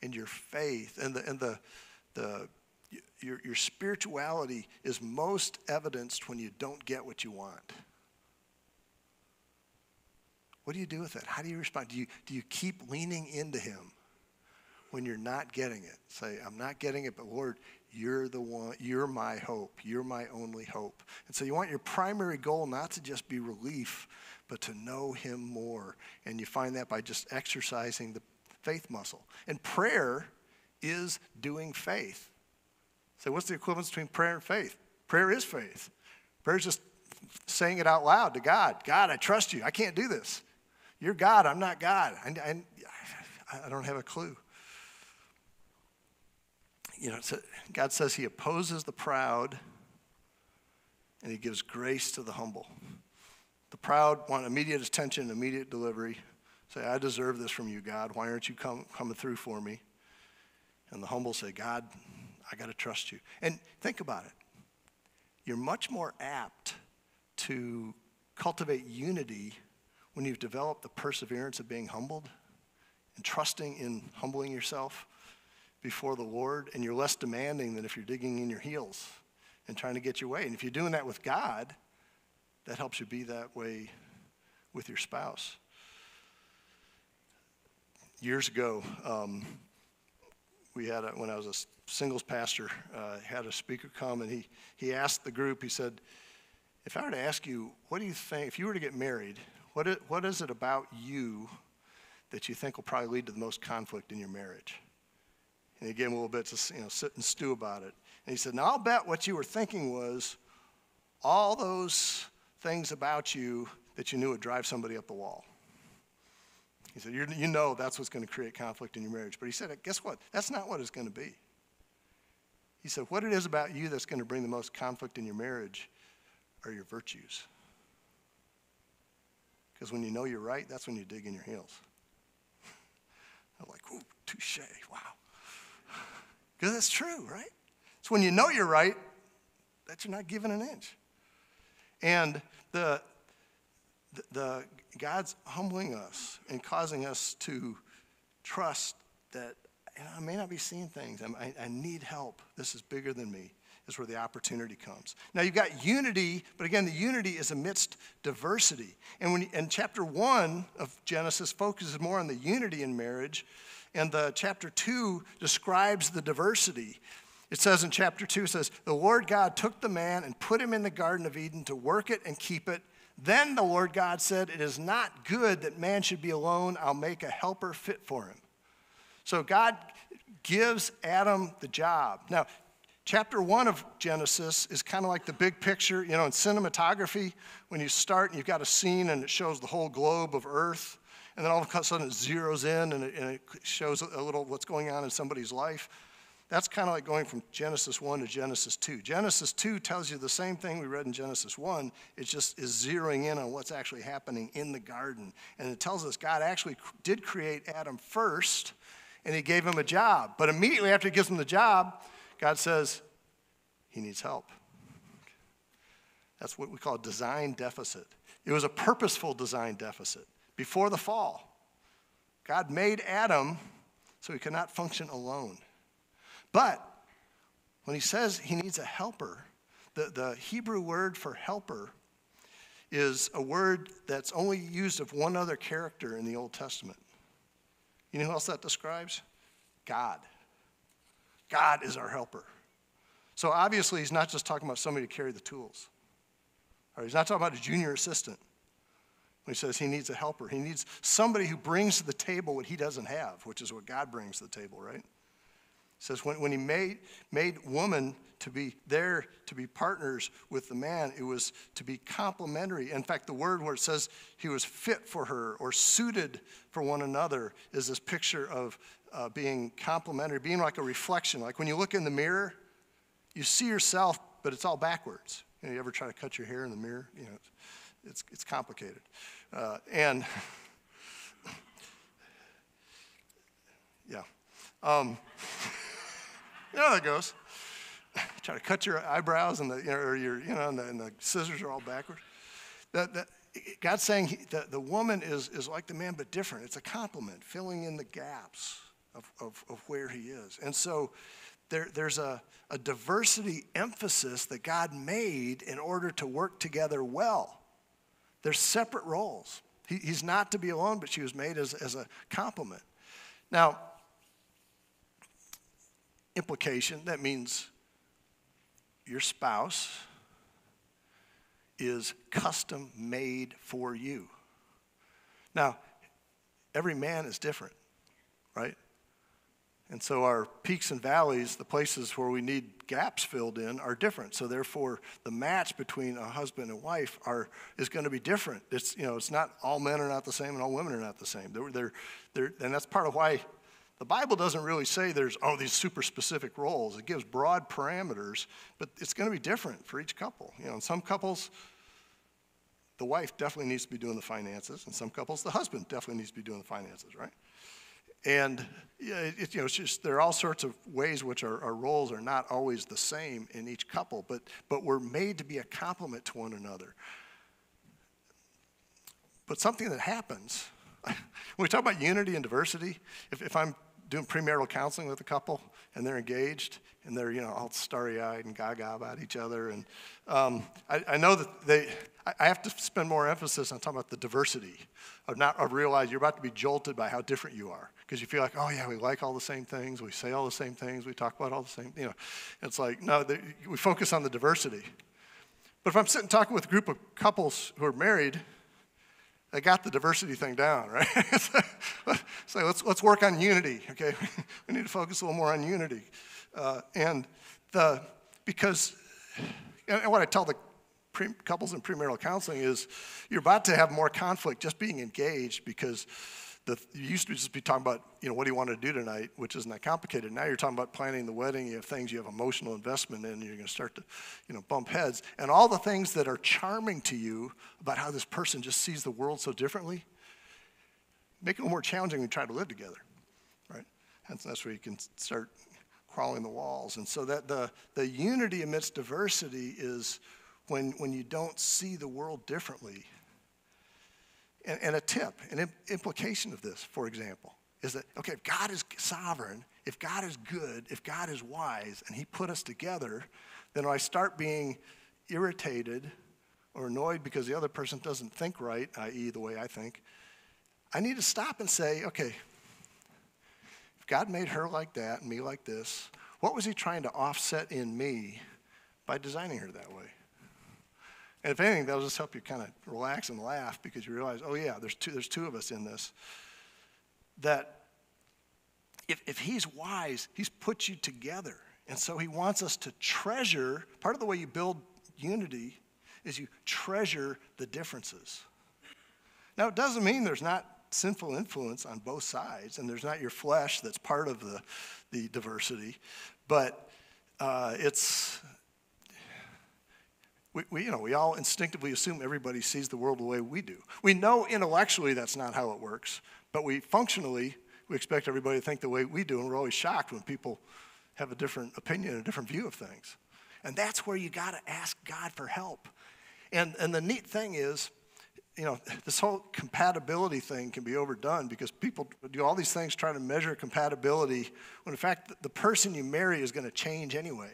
and your faith and the, and the, the your, your spirituality is most evidenced when you don't get what you want. What do you do with it? How do you respond? Do you, do you keep leaning into him? when you're not getting it. Say, I'm not getting it, but Lord, you're the one, you're my hope. You're my only hope. And so you want your primary goal not to just be relief, but to know Him more. And you find that by just exercising the faith muscle. And prayer is doing faith. So, what's the equivalence between prayer and faith? Prayer is faith. Prayer is just saying it out loud to God God, I trust you. I can't do this. You're God. I'm not God. I, I, I don't have a clue you know, God says he opposes the proud and he gives grace to the humble. The proud want immediate attention, immediate delivery. Say, I deserve this from you, God. Why aren't you come, coming through for me? And the humble say, God, I got to trust you. And think about it. You're much more apt to cultivate unity when you've developed the perseverance of being humbled and trusting in humbling yourself before the Lord, and you're less demanding than if you're digging in your heels and trying to get your way. And if you're doing that with God, that helps you be that way with your spouse. Years ago, um, we had a, when I was a singles pastor, uh, had a speaker come and he, he asked the group, he said, if I were to ask you, what do you think, if you were to get married, what is, what is it about you that you think will probably lead to the most conflict in your marriage? And he gave him a little bit to you know, sit and stew about it. And he said, Now I'll bet what you were thinking was all those things about you that you knew would drive somebody up the wall. He said, You know that's what's going to create conflict in your marriage. But he said, Guess what? That's not what it's going to be. He said, What it is about you that's going to bring the most conflict in your marriage are your virtues. Because when you know you're right, that's when you dig in your heels. I'm like, ooh, touche, wow. Because that's true, right? It's when you know you're right that you're not giving an inch. And the, the, God's humbling us and causing us to trust that you know, I may not be seeing things. I, I need help. This is bigger than me is where the opportunity comes. Now you've got unity, but again, the unity is amidst diversity. And when and chapter one of Genesis focuses more on the unity in marriage, and the chapter 2 describes the diversity. It says in chapter 2, it says, The Lord God took the man and put him in the Garden of Eden to work it and keep it. Then the Lord God said, It is not good that man should be alone. I'll make a helper fit for him. So God gives Adam the job. Now, chapter 1 of Genesis is kind of like the big picture. You know, in cinematography, when you start and you've got a scene and it shows the whole globe of Earth, and then all of a sudden it zeroes in and it, and it shows a little what's going on in somebody's life. That's kind of like going from Genesis 1 to Genesis 2. Genesis 2 tells you the same thing we read in Genesis 1. It just is zeroing in on what's actually happening in the garden. And it tells us God actually did create Adam first, and he gave him a job. But immediately after he gives him the job, God says, he needs help. That's what we call a design deficit. It was a purposeful design deficit before the fall. God made Adam so he could not function alone. But when he says he needs a helper, the, the Hebrew word for helper is a word that's only used of one other character in the Old Testament. You know who else that describes? God. God is our helper. So obviously, he's not just talking about somebody to carry the tools. Or he's not talking about a junior assistant. When he says he needs a helper, he needs somebody who brings to the table what he doesn't have, which is what God brings to the table, right? He says when, when he made, made woman to be there to be partners with the man, it was to be complementary. In fact, the word where it says he was fit for her or suited for one another is this picture of uh, being complementary, being like a reflection. Like when you look in the mirror, you see yourself, but it's all backwards. You, know, you ever try to cut your hair in the mirror? You know, it's, it's complicated. Uh, and yeah. Um, you know how that goes. Try to cut your eyebrows and the, you know, or your, you know, and the, and the scissors are all backwards. That, that, God's saying he, that the woman is, is like the man, but different. It's a complement, filling in the gaps of, of, of where he is. And so there, there's a, a diversity emphasis that God made in order to work together well. There's separate roles. He, he's not to be alone, but she was made as, as a complement. Now, implication that means your spouse is custom made for you. Now, every man is different, right? And so our peaks and valleys, the places where we need gaps filled in, are different. So therefore, the match between a husband and wife are, is going to be different. It's, you know, it's not all men are not the same and all women are not the same. They're, they're, they're, and that's part of why the Bible doesn't really say there's, oh, these super specific roles. It gives broad parameters, but it's going to be different for each couple. You know, in some couples, the wife definitely needs to be doing the finances. In some couples, the husband definitely needs to be doing the finances, right? And it, you know, just there are all sorts of ways which our, our roles are not always the same in each couple, but, but we're made to be a complement to one another. But something that happens, when we talk about unity and diversity, if, if I'm doing premarital counseling with a couple and they're engaged and they're you know all starry-eyed and gaga about each other. And um, I, I, know that they I have to spend more emphasis on talking about the diversity of not of realize you're about to be jolted by how different you are. Because you feel like oh yeah we like all the same things. We say all the same things. We talk about all the same you know. It's like no they, we focus on the diversity. But if i'm sitting talking with a group of couples who are married they got the diversity thing down, right? so let's, let's work on unity, okay? we need to focus a little more on unity. Uh, and the, because, and what I tell the pre, couples in premarital counseling is you're about to have more conflict just being engaged because the, you used to just be talking about, you know, what do you want to do tonight, which isn't that complicated. Now you're talking about planning the wedding. You have things you have emotional investment in. You're going to start to, you know, bump heads. And all the things that are charming to you about how this person just sees the world so differently, make it more challenging when you try to live together, right? And that's where you can start crawling the walls. And so that the, the unity amidst diversity is when, when you don't see the world differently and, and a tip, an implication of this, for example, is that, okay, if God is sovereign, if God is good, if God is wise, and He put us together, then I start being irritated or annoyed because the other person doesn't think right, i.e., the way I think, I need to stop and say, okay, if God made her like that and me like this, what was He trying to offset in me by designing her that way? And if anything, that'll just help you kind of relax and laugh because you realize, oh, yeah, there's two, there's two of us in this. That if, if he's wise, he's put you together. And so he wants us to treasure, part of the way you build unity is you treasure the differences. Now, it doesn't mean there's not sinful influence on both sides, and there's not your flesh that's part of the, the diversity, but uh, it's we, we, you know, we all instinctively assume everybody sees the world the way we do. We know intellectually that's not how it works, but we functionally, we expect everybody to think the way we do, and we're always shocked when people have a different opinion, a different view of things. And that's where you got to ask God for help. And, and the neat thing is, you know, this whole compatibility thing can be overdone because people do all these things trying to measure compatibility when in fact the person you marry is going to change anyway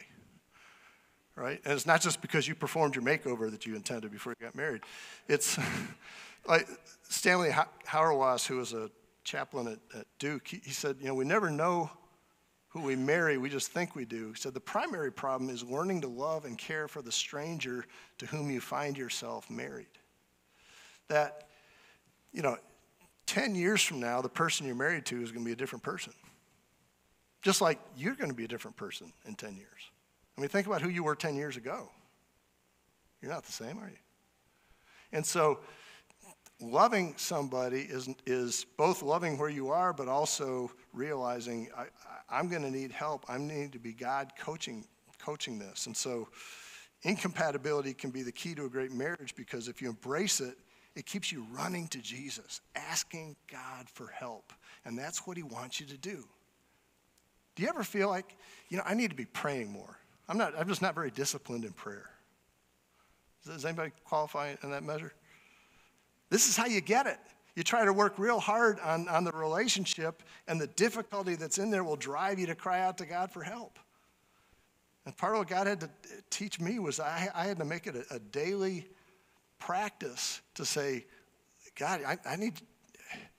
right? And it's not just because you performed your makeover that you intended before you got married. It's like Stanley Hauerwas, who was a chaplain at, at Duke, he, he said, you know, we never know who we marry, we just think we do. He said the primary problem is learning to love and care for the stranger to whom you find yourself married. That, you know, 10 years from now, the person you're married to is going to be a different person. Just like you're going to be a different person in 10 years. I mean, think about who you were 10 years ago. You're not the same, are you? And so, loving somebody is, is both loving where you are, but also realizing I, I'm going to need help. I need to be God coaching, coaching this. And so, incompatibility can be the key to a great marriage because if you embrace it, it keeps you running to Jesus, asking God for help. And that's what He wants you to do. Do you ever feel like, you know, I need to be praying more? I'm, not, I'm just not very disciplined in prayer. Does anybody qualify in that measure? This is how you get it. You try to work real hard on, on the relationship, and the difficulty that's in there will drive you to cry out to God for help. And part of what God had to teach me was I, I had to make it a, a daily practice to say, God, I, I need,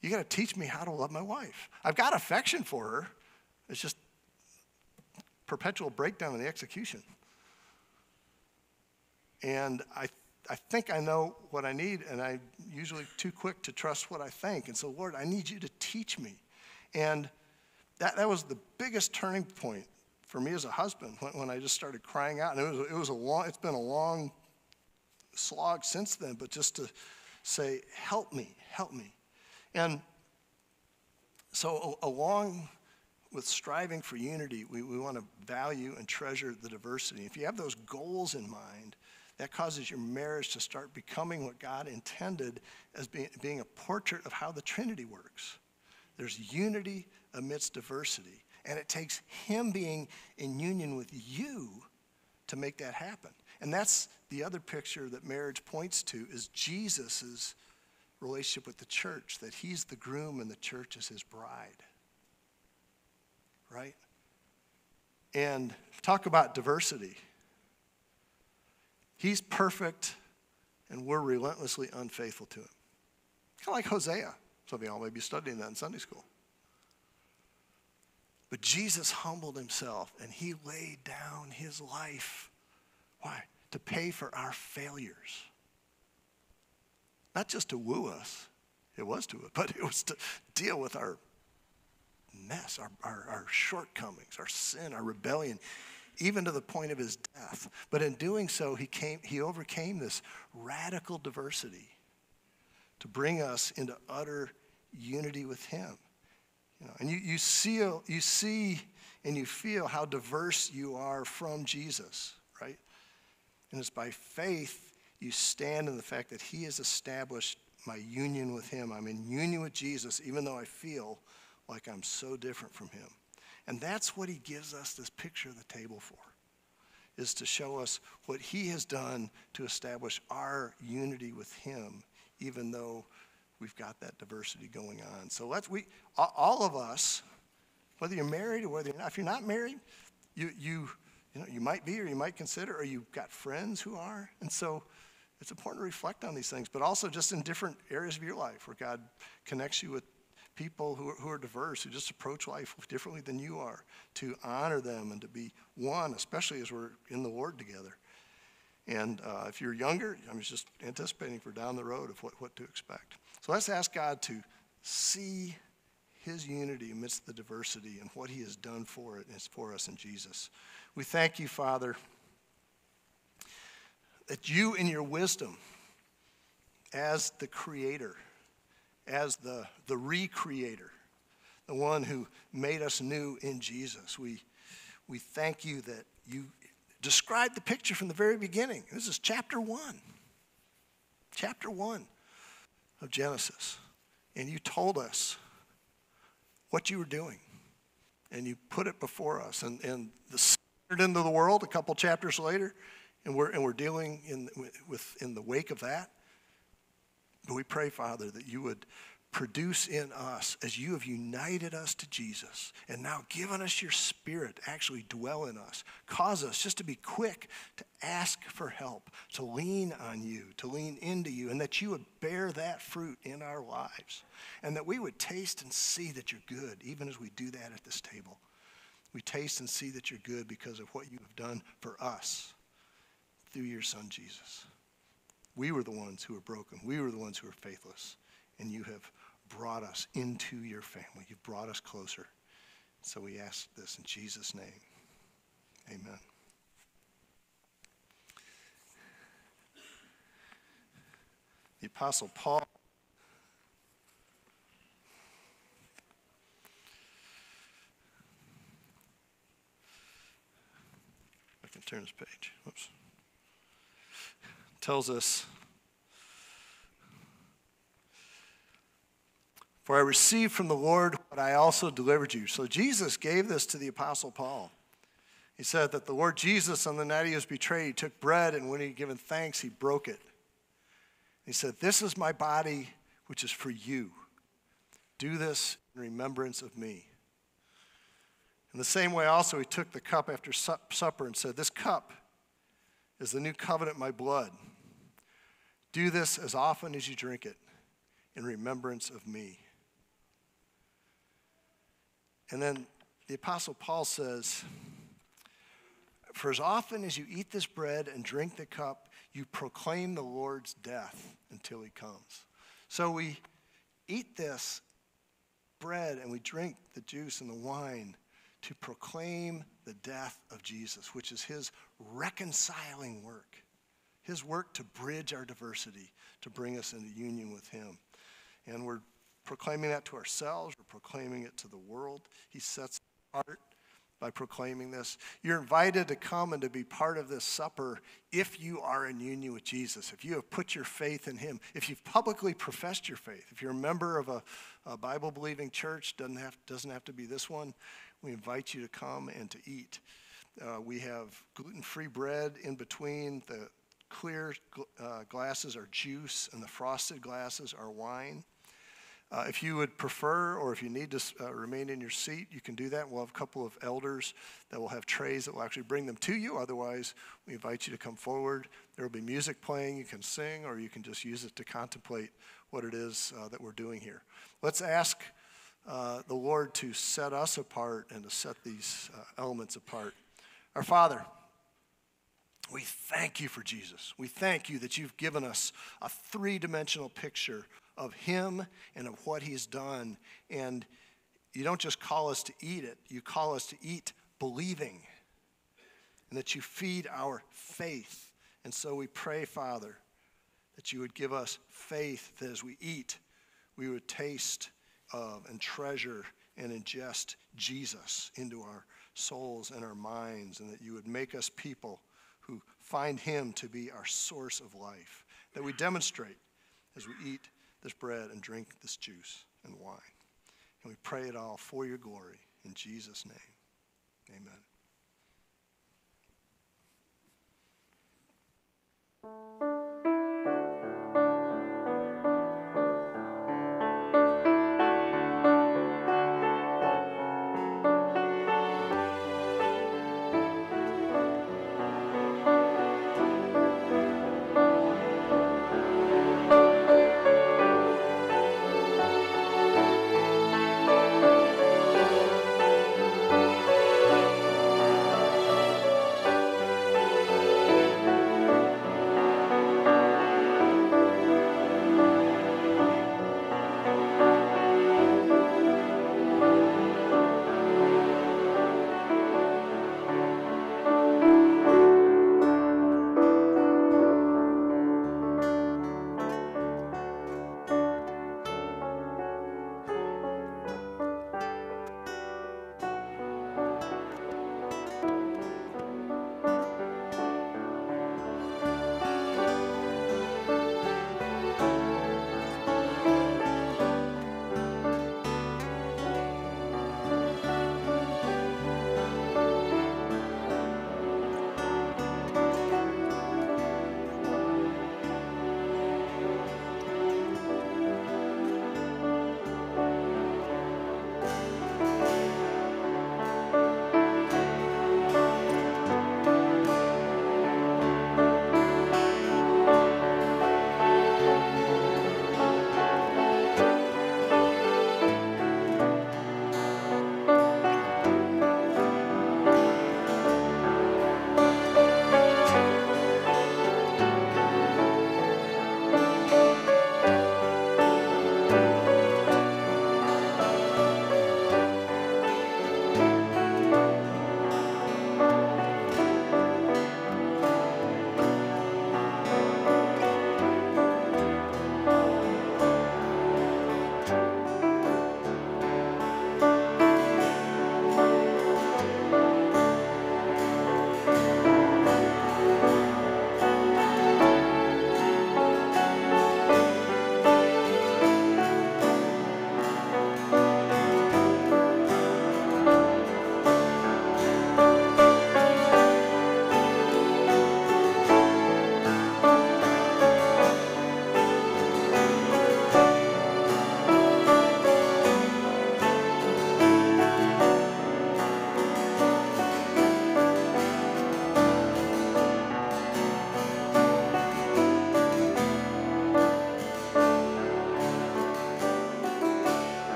you got to teach me how to love my wife. I've got affection for her. It's just perpetual breakdown in the execution. And I, I think I know what I need, and I'm usually too quick to trust what I think. And so, Lord, I need you to teach me. And that, that was the biggest turning point for me as a husband when, when I just started crying out. And it was, it was a long, it's been a long slog since then, but just to say, help me, help me. And so, along with striving for unity, we, we want to value and treasure the diversity. If you have those goals in mind, that causes your marriage to start becoming what God intended as being, being a portrait of how the Trinity works. There's unity amidst diversity, and it takes Him being in union with you to make that happen. And that's the other picture that marriage points to is Jesus' relationship with the church, that he's the groom and the church is his bride. Right? And talk about diversity. He's perfect, and we're relentlessly unfaithful to him. Kind of like Hosea. Some of y'all may be studying that in Sunday school. But Jesus humbled himself and he laid down his life. Why? to pay for our failures. Not just to woo us, it was to but it was to deal with our mess, our, our, our shortcomings, our sin, our rebellion, even to the point of his death. But in doing so, he, came, he overcame this radical diversity to bring us into utter unity with him. You know, and you, you, see, you see and you feel how diverse you are from Jesus, right? And it's by faith you stand in the fact that He has established my union with Him. I'm in union with Jesus, even though I feel like I'm so different from Him. And that's what He gives us this picture of the table for, is to show us what He has done to establish our unity with Him, even though we've got that diversity going on. So let's, we, all of us, whether you're married or whether you're not, if you're not married, you, you, you know, you might be or you might consider, or you've got friends who are. And so it's important to reflect on these things, but also just in different areas of your life where God connects you with people who are, who are diverse, who just approach life differently than you are, to honor them and to be one, especially as we're in the Lord together. And uh, if you're younger, I'm just anticipating for down the road of what, what to expect. So let's ask God to see his unity amidst the diversity and what he has done for it and for us in Jesus. We thank you, Father, that you, in your wisdom, as the creator, as the, the recreator, the one who made us new in Jesus, we, we thank you that you described the picture from the very beginning. This is chapter one. Chapter one of Genesis. And you told us what you were doing. And you put it before us. And, and the entered into the world a couple chapters later, and we're, and we're dealing in, with, in the wake of that. We pray, Father, that you would produce in us as you have united us to Jesus and now given us your spirit actually dwell in us. Cause us just to be quick to ask for help, to lean on you, to lean into you, and that you would bear that fruit in our lives. And that we would taste and see that you're good, even as we do that at this table. We taste and see that you're good because of what you have done for us through your son Jesus. We were the ones who were broken. We were the ones who were faithless. And you have brought us into your family. You've brought us closer. So we ask this in Jesus' name. Amen. The Apostle Paul. I can turn this page. Oops. Tells us For I received from the Lord what I also delivered you. So Jesus gave this to the Apostle Paul. He said that the Lord Jesus, on the night he was betrayed, he took bread, and when he had given thanks, he broke it. He said, This is my body, which is for you. Do this in remembrance of me. In the same way, also, he took the cup after supper and said, This cup is the new covenant, my blood. Do this as often as you drink it in remembrance of me. And then the Apostle Paul says, For as often as you eat this bread and drink the cup, you proclaim the Lord's death until he comes. So we eat this bread and we drink the juice and the wine to proclaim the death of Jesus, which is his reconciling work, his work to bridge our diversity, to bring us into union with him. And we're proclaiming that to ourselves, we're proclaiming it to the world. He sets apart by proclaiming this. You're invited to come and to be part of this supper if you are in union with Jesus, if you have put your faith in Him, if you've publicly professed your faith, if you're a member of a, a Bible believing church, doesn't have, doesn't have to be this one, we invite you to come and to eat. Uh, we have gluten free bread in between. The clear uh, glasses are juice, and the frosted glasses are wine. Uh, if you would prefer or if you need to uh, remain in your seat, you can do that. We'll have a couple of elders that will have trays that will actually bring them to you. Otherwise, we invite you to come forward. There will be music playing. You can sing or you can just use it to contemplate what it is uh, that we're doing here. Let's ask uh, the Lord to set us apart and to set these uh, elements apart. Our Father, we thank you for Jesus. We thank you that you've given us a three dimensional picture of Him and of what He's done. And you don't just call us to eat it, you call us to eat believing, and that you feed our faith. And so we pray, Father, that you would give us faith that as we eat, we would taste of and treasure and ingest Jesus into our souls and our minds, and that you would make us people find him to be our source of life, that we demonstrate as we eat this bread and drink this juice and wine. And we pray it all for your glory. In Jesus' name, amen.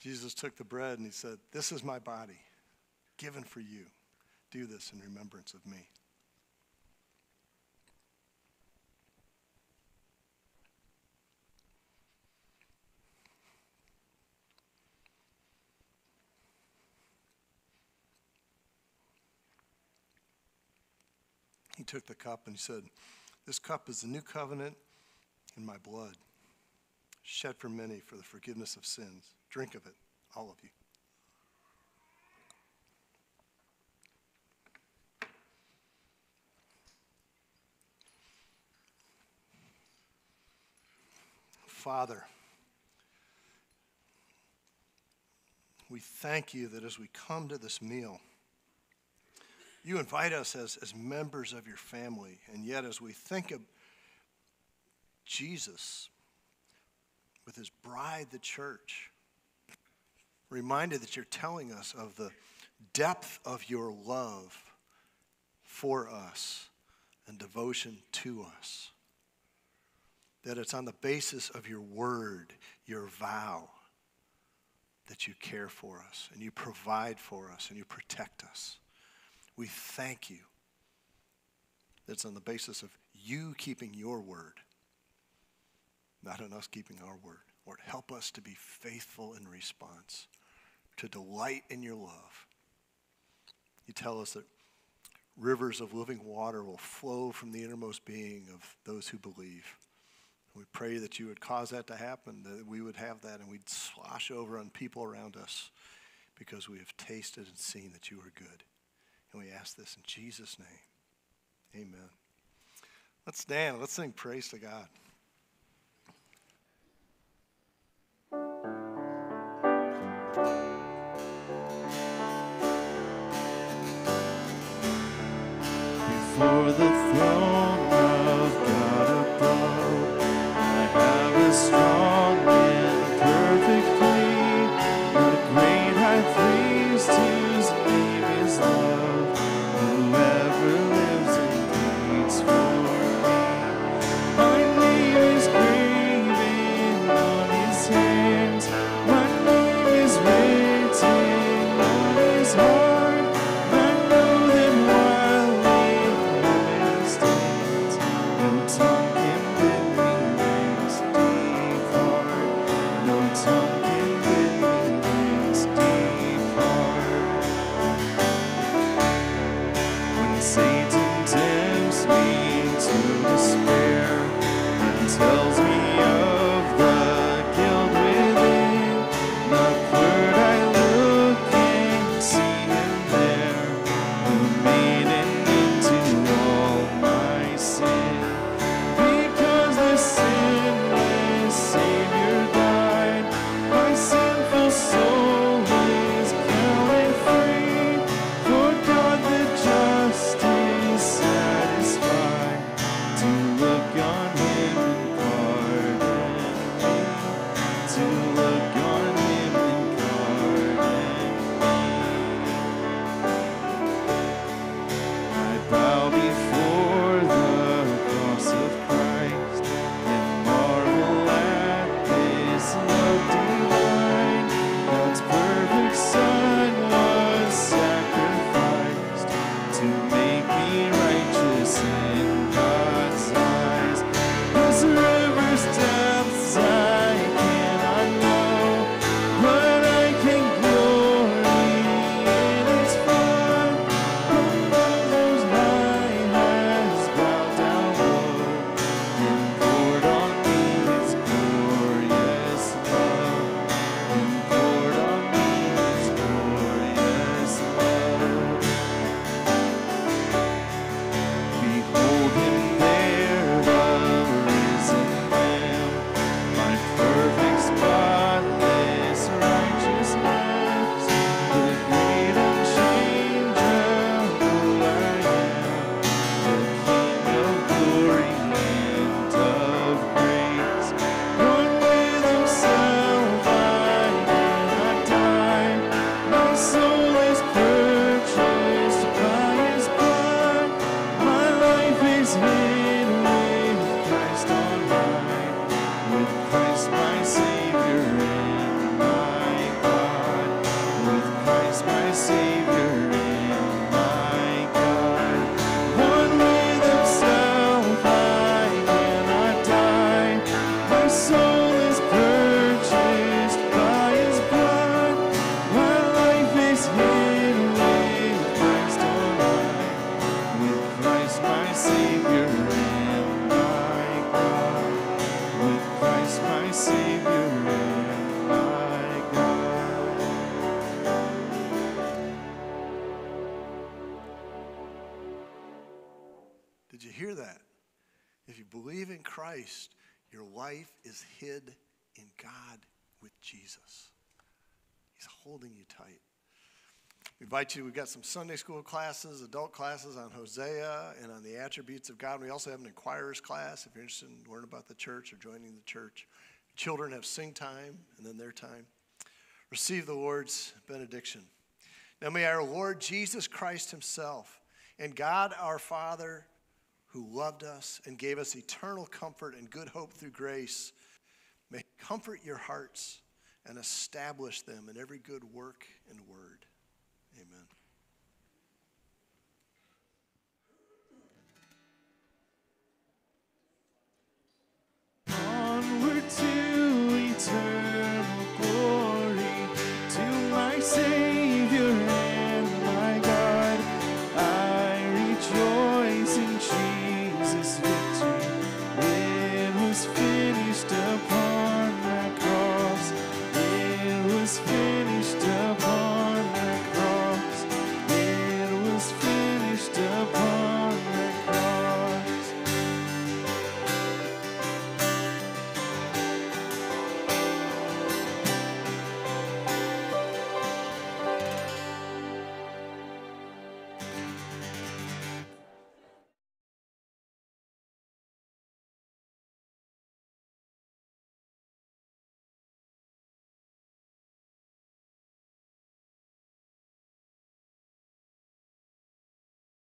Jesus took the bread and he said, This is my body, given for you. Do this in remembrance of me. He took the cup and he said, This cup is the new covenant in my blood, shed for many for the forgiveness of sins. Drink of it, all of you. Father, we thank you that as we come to this meal, you invite us as, as members of your family, and yet as we think of Jesus with his bride, the church, reminded that you're telling us of the depth of your love for us and devotion to us. That it's on the basis of your word, your vow, that you care for us and you provide for us and you protect us. We thank you. That's on the basis of you keeping your word, not on us keeping our word. Lord, help us to be faithful in response, to delight in your love. You tell us that rivers of living water will flow from the innermost being of those who believe. We pray that you would cause that to happen, that we would have that and we'd slosh over on people around us because we have tasted and seen that you are good. And we ask this in Jesus' name. Amen. Let's stand. Let's sing praise to God. Before the invite you, we've got some Sunday school classes, adult classes on Hosea and on the attributes of God. We also have an inquirer's class if you're interested in learning about the church or joining the church. Children have sing time and then their time. Receive the Lord's benediction. Now may our Lord Jesus Christ Himself and God our Father, who loved us and gave us eternal comfort and good hope through grace, may comfort your hearts and establish them in every good work and word. Amen. Oh.